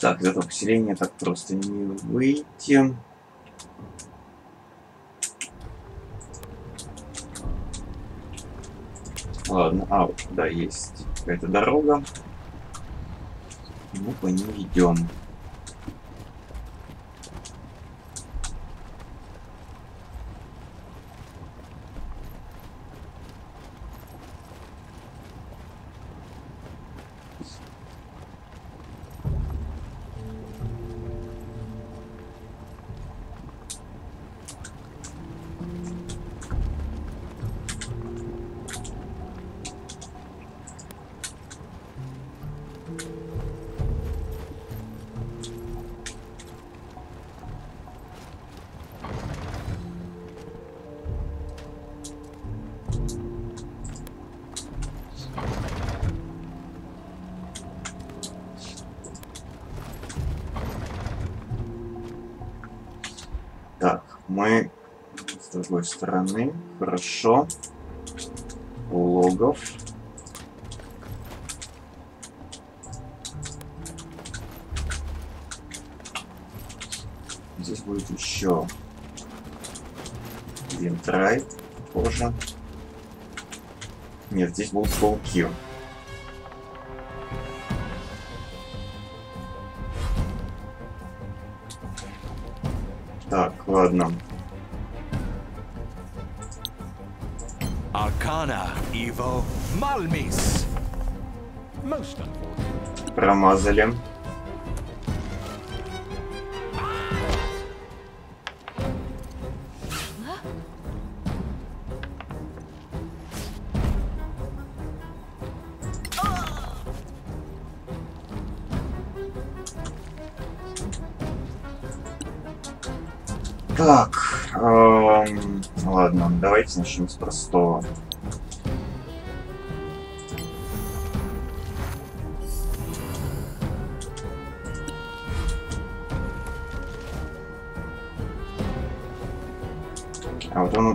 Так, из этого поселения так просто не выйти. Ладно, а, да, есть какая-то дорога. Мы по ней идем. Другой стороны. Хорошо. Логов. Здесь будет еще вентрай позже. Нет, здесь будут пауки. Так, ладно. Arcana, Evo, Malmis. Most unfortunate. Промазали. Так, эм, ладно, давайте начнем с простого.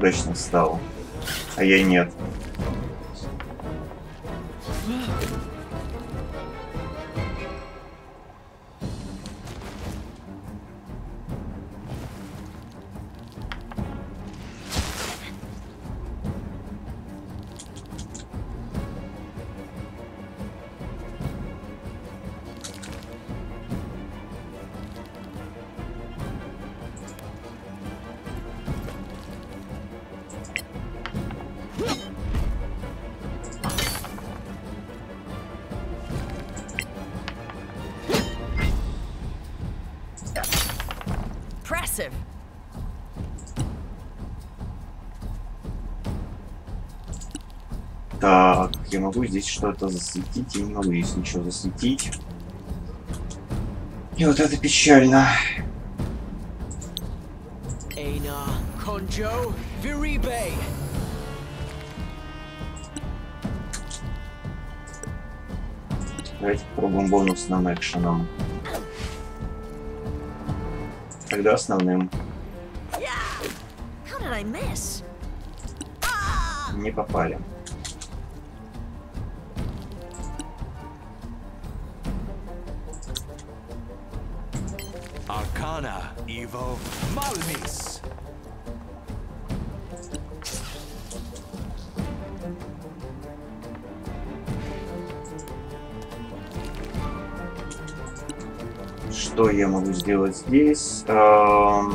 Удачно встал, а я нет. Могу здесь что-то засветить, я не могу здесь ничего засветить. И вот это печально. Давайте попробуем бонусным экшеном. Тогда основным. Не попали. Я могу сделать здесь? Эм,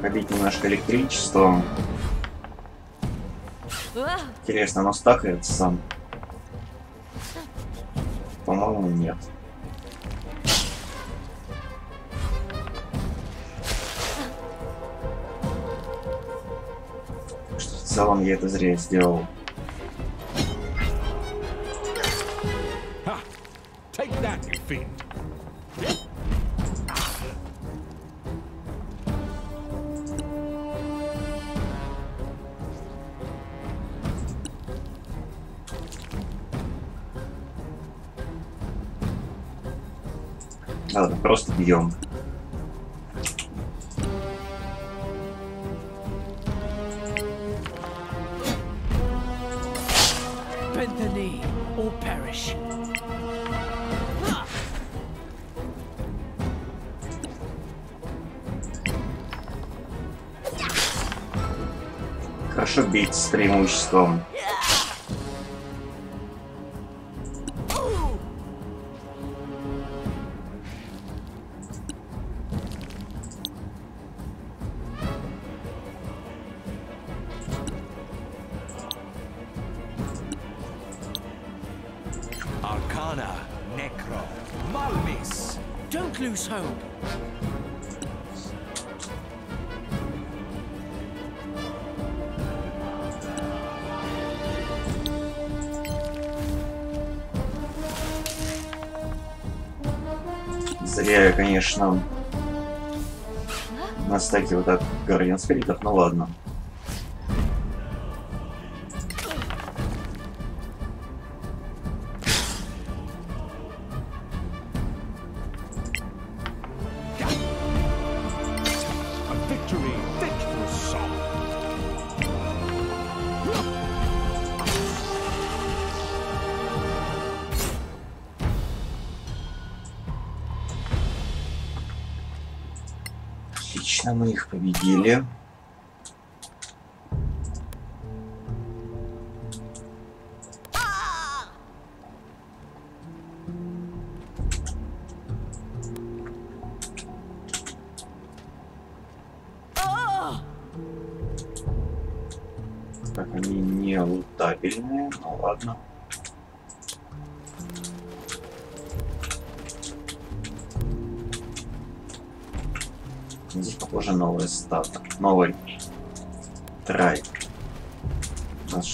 Побить немножко электричеством. Интересно, оно стакается сам? По-моему, нет. В целом я это зря сделал. Ha! Take feet. Ладно, просто бьем. С преимуществом. Конечно, на стаке вот так Guardian Спиритов, ну ладно.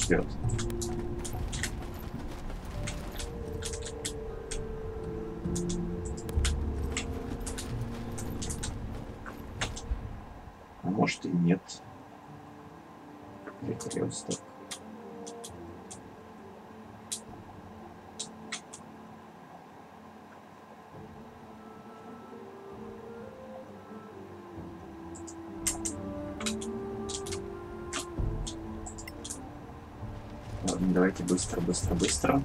Ждет. А может и нет. Перекресток. Ладно, быстро, быстро, быстро.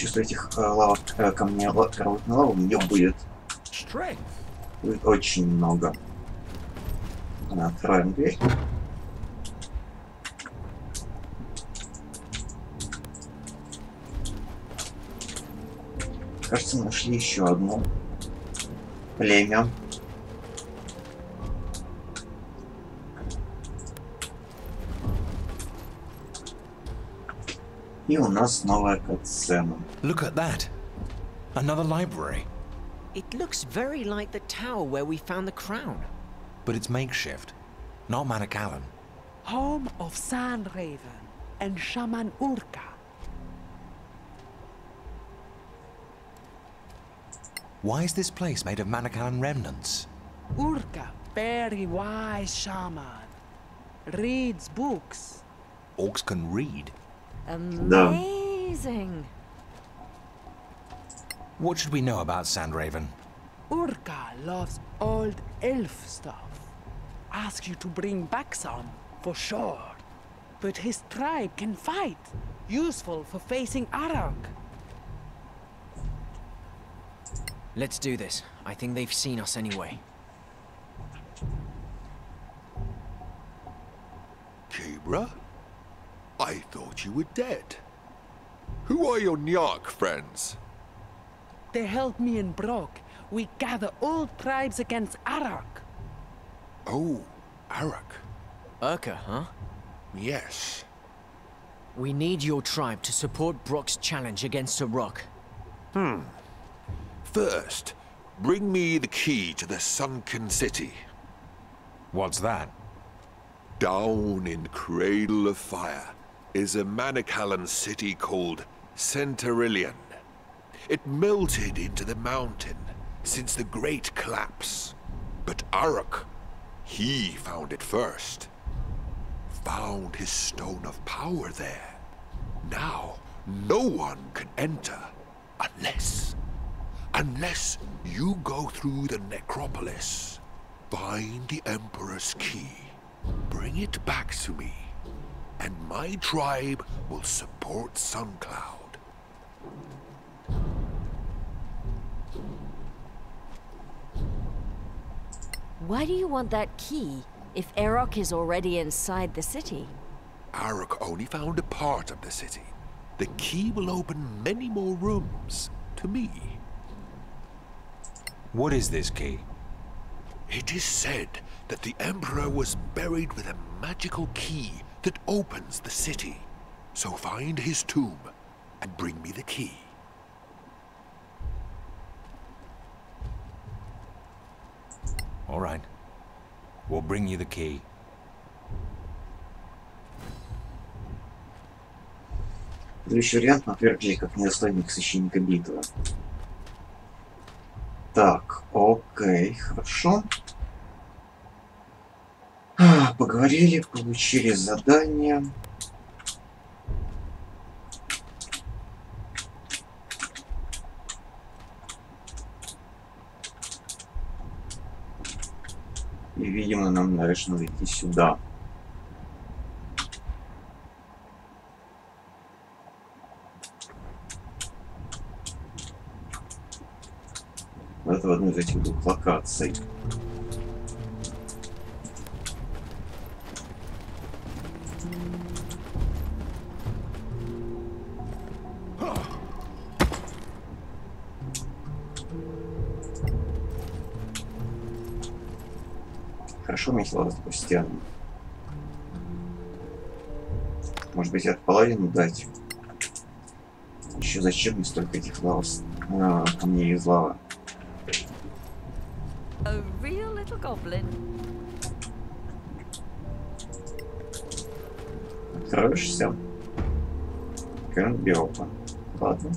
Чувство этих э, лавок, э, камней ла- кровавых на лаву мне будет будет очень много. Откроем дверь. Кажется, нашли еще одно племя. И у нас новая катсцена. Look at that. Another library. It looks very like the tower where we found the crown. But it's makeshift. Not Manacalon. Home of Sandraven and Shaman Urka. Why is this place made of Manacalon remnants? Urka, very wise shaman. Reads books. Orcs can read. Amazing. What should we know about Sandraven? Urka loves old elf stuff. Ask you to bring back some, for sure. But his tribe can fight. Useful for facing Arak. Let's do this. I think they've seen us anyway. Kibra? I thought you were dead. Who are your Nyark friends? They help me and Brock. We gather all tribes against Arak. Oh, Arak. Urka, huh? Yes. We need your tribe to support Brock's challenge against Arok. Hmm. First, bring me the key to the sunken city. What's that? Down in Cradle of Fire is a Manicalan city called Centaurillion. It melted into the mountain since the Great Collapse. But Arak, he found it first. Found his stone of power there. Now, no one can enter unless... Unless you go through the necropolis, find the Emperor's key, bring it back to me, and my tribe will support Suncloud. Why do you want that key if Erok is already inside the city? Arak only found a part of the city. The key will open many more rooms to me. What is this key? It is said that the Emperor was buried with a magical key that opens the city. So find his tomb and bring me the key. All right. We'll bring you the key. Следующий вариант на отвергли как недостойник священника битвы. Так, окей, хорошо. А, Поговорили, получили задание. И, видимо, нам нужно идти сюда. Это в одной из этих двух локаций. Хорошо уметь лазать по стенам. Может быть, от паладину дать? Еще зачем мне столько этих лавос, а, камней из лавы? Откроешься? Грандбиопа. Ладно.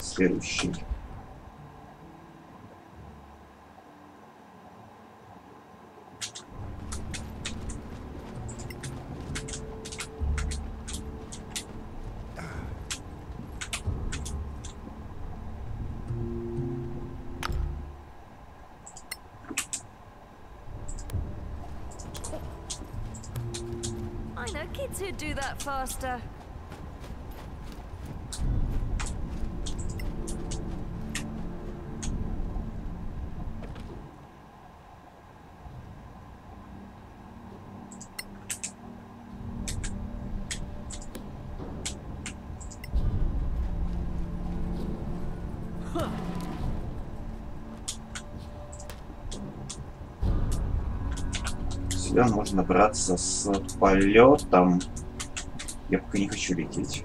Следующий. Можно браться с полетом. Я пока не хочу лететь.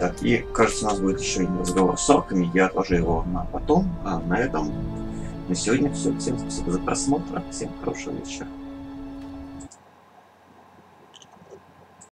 Так, и кажется, у нас будет еще один разговор с орками. Я отложу его на потом. А на этом на сегодня все. Всем спасибо за просмотр. Всем хорошего вечера.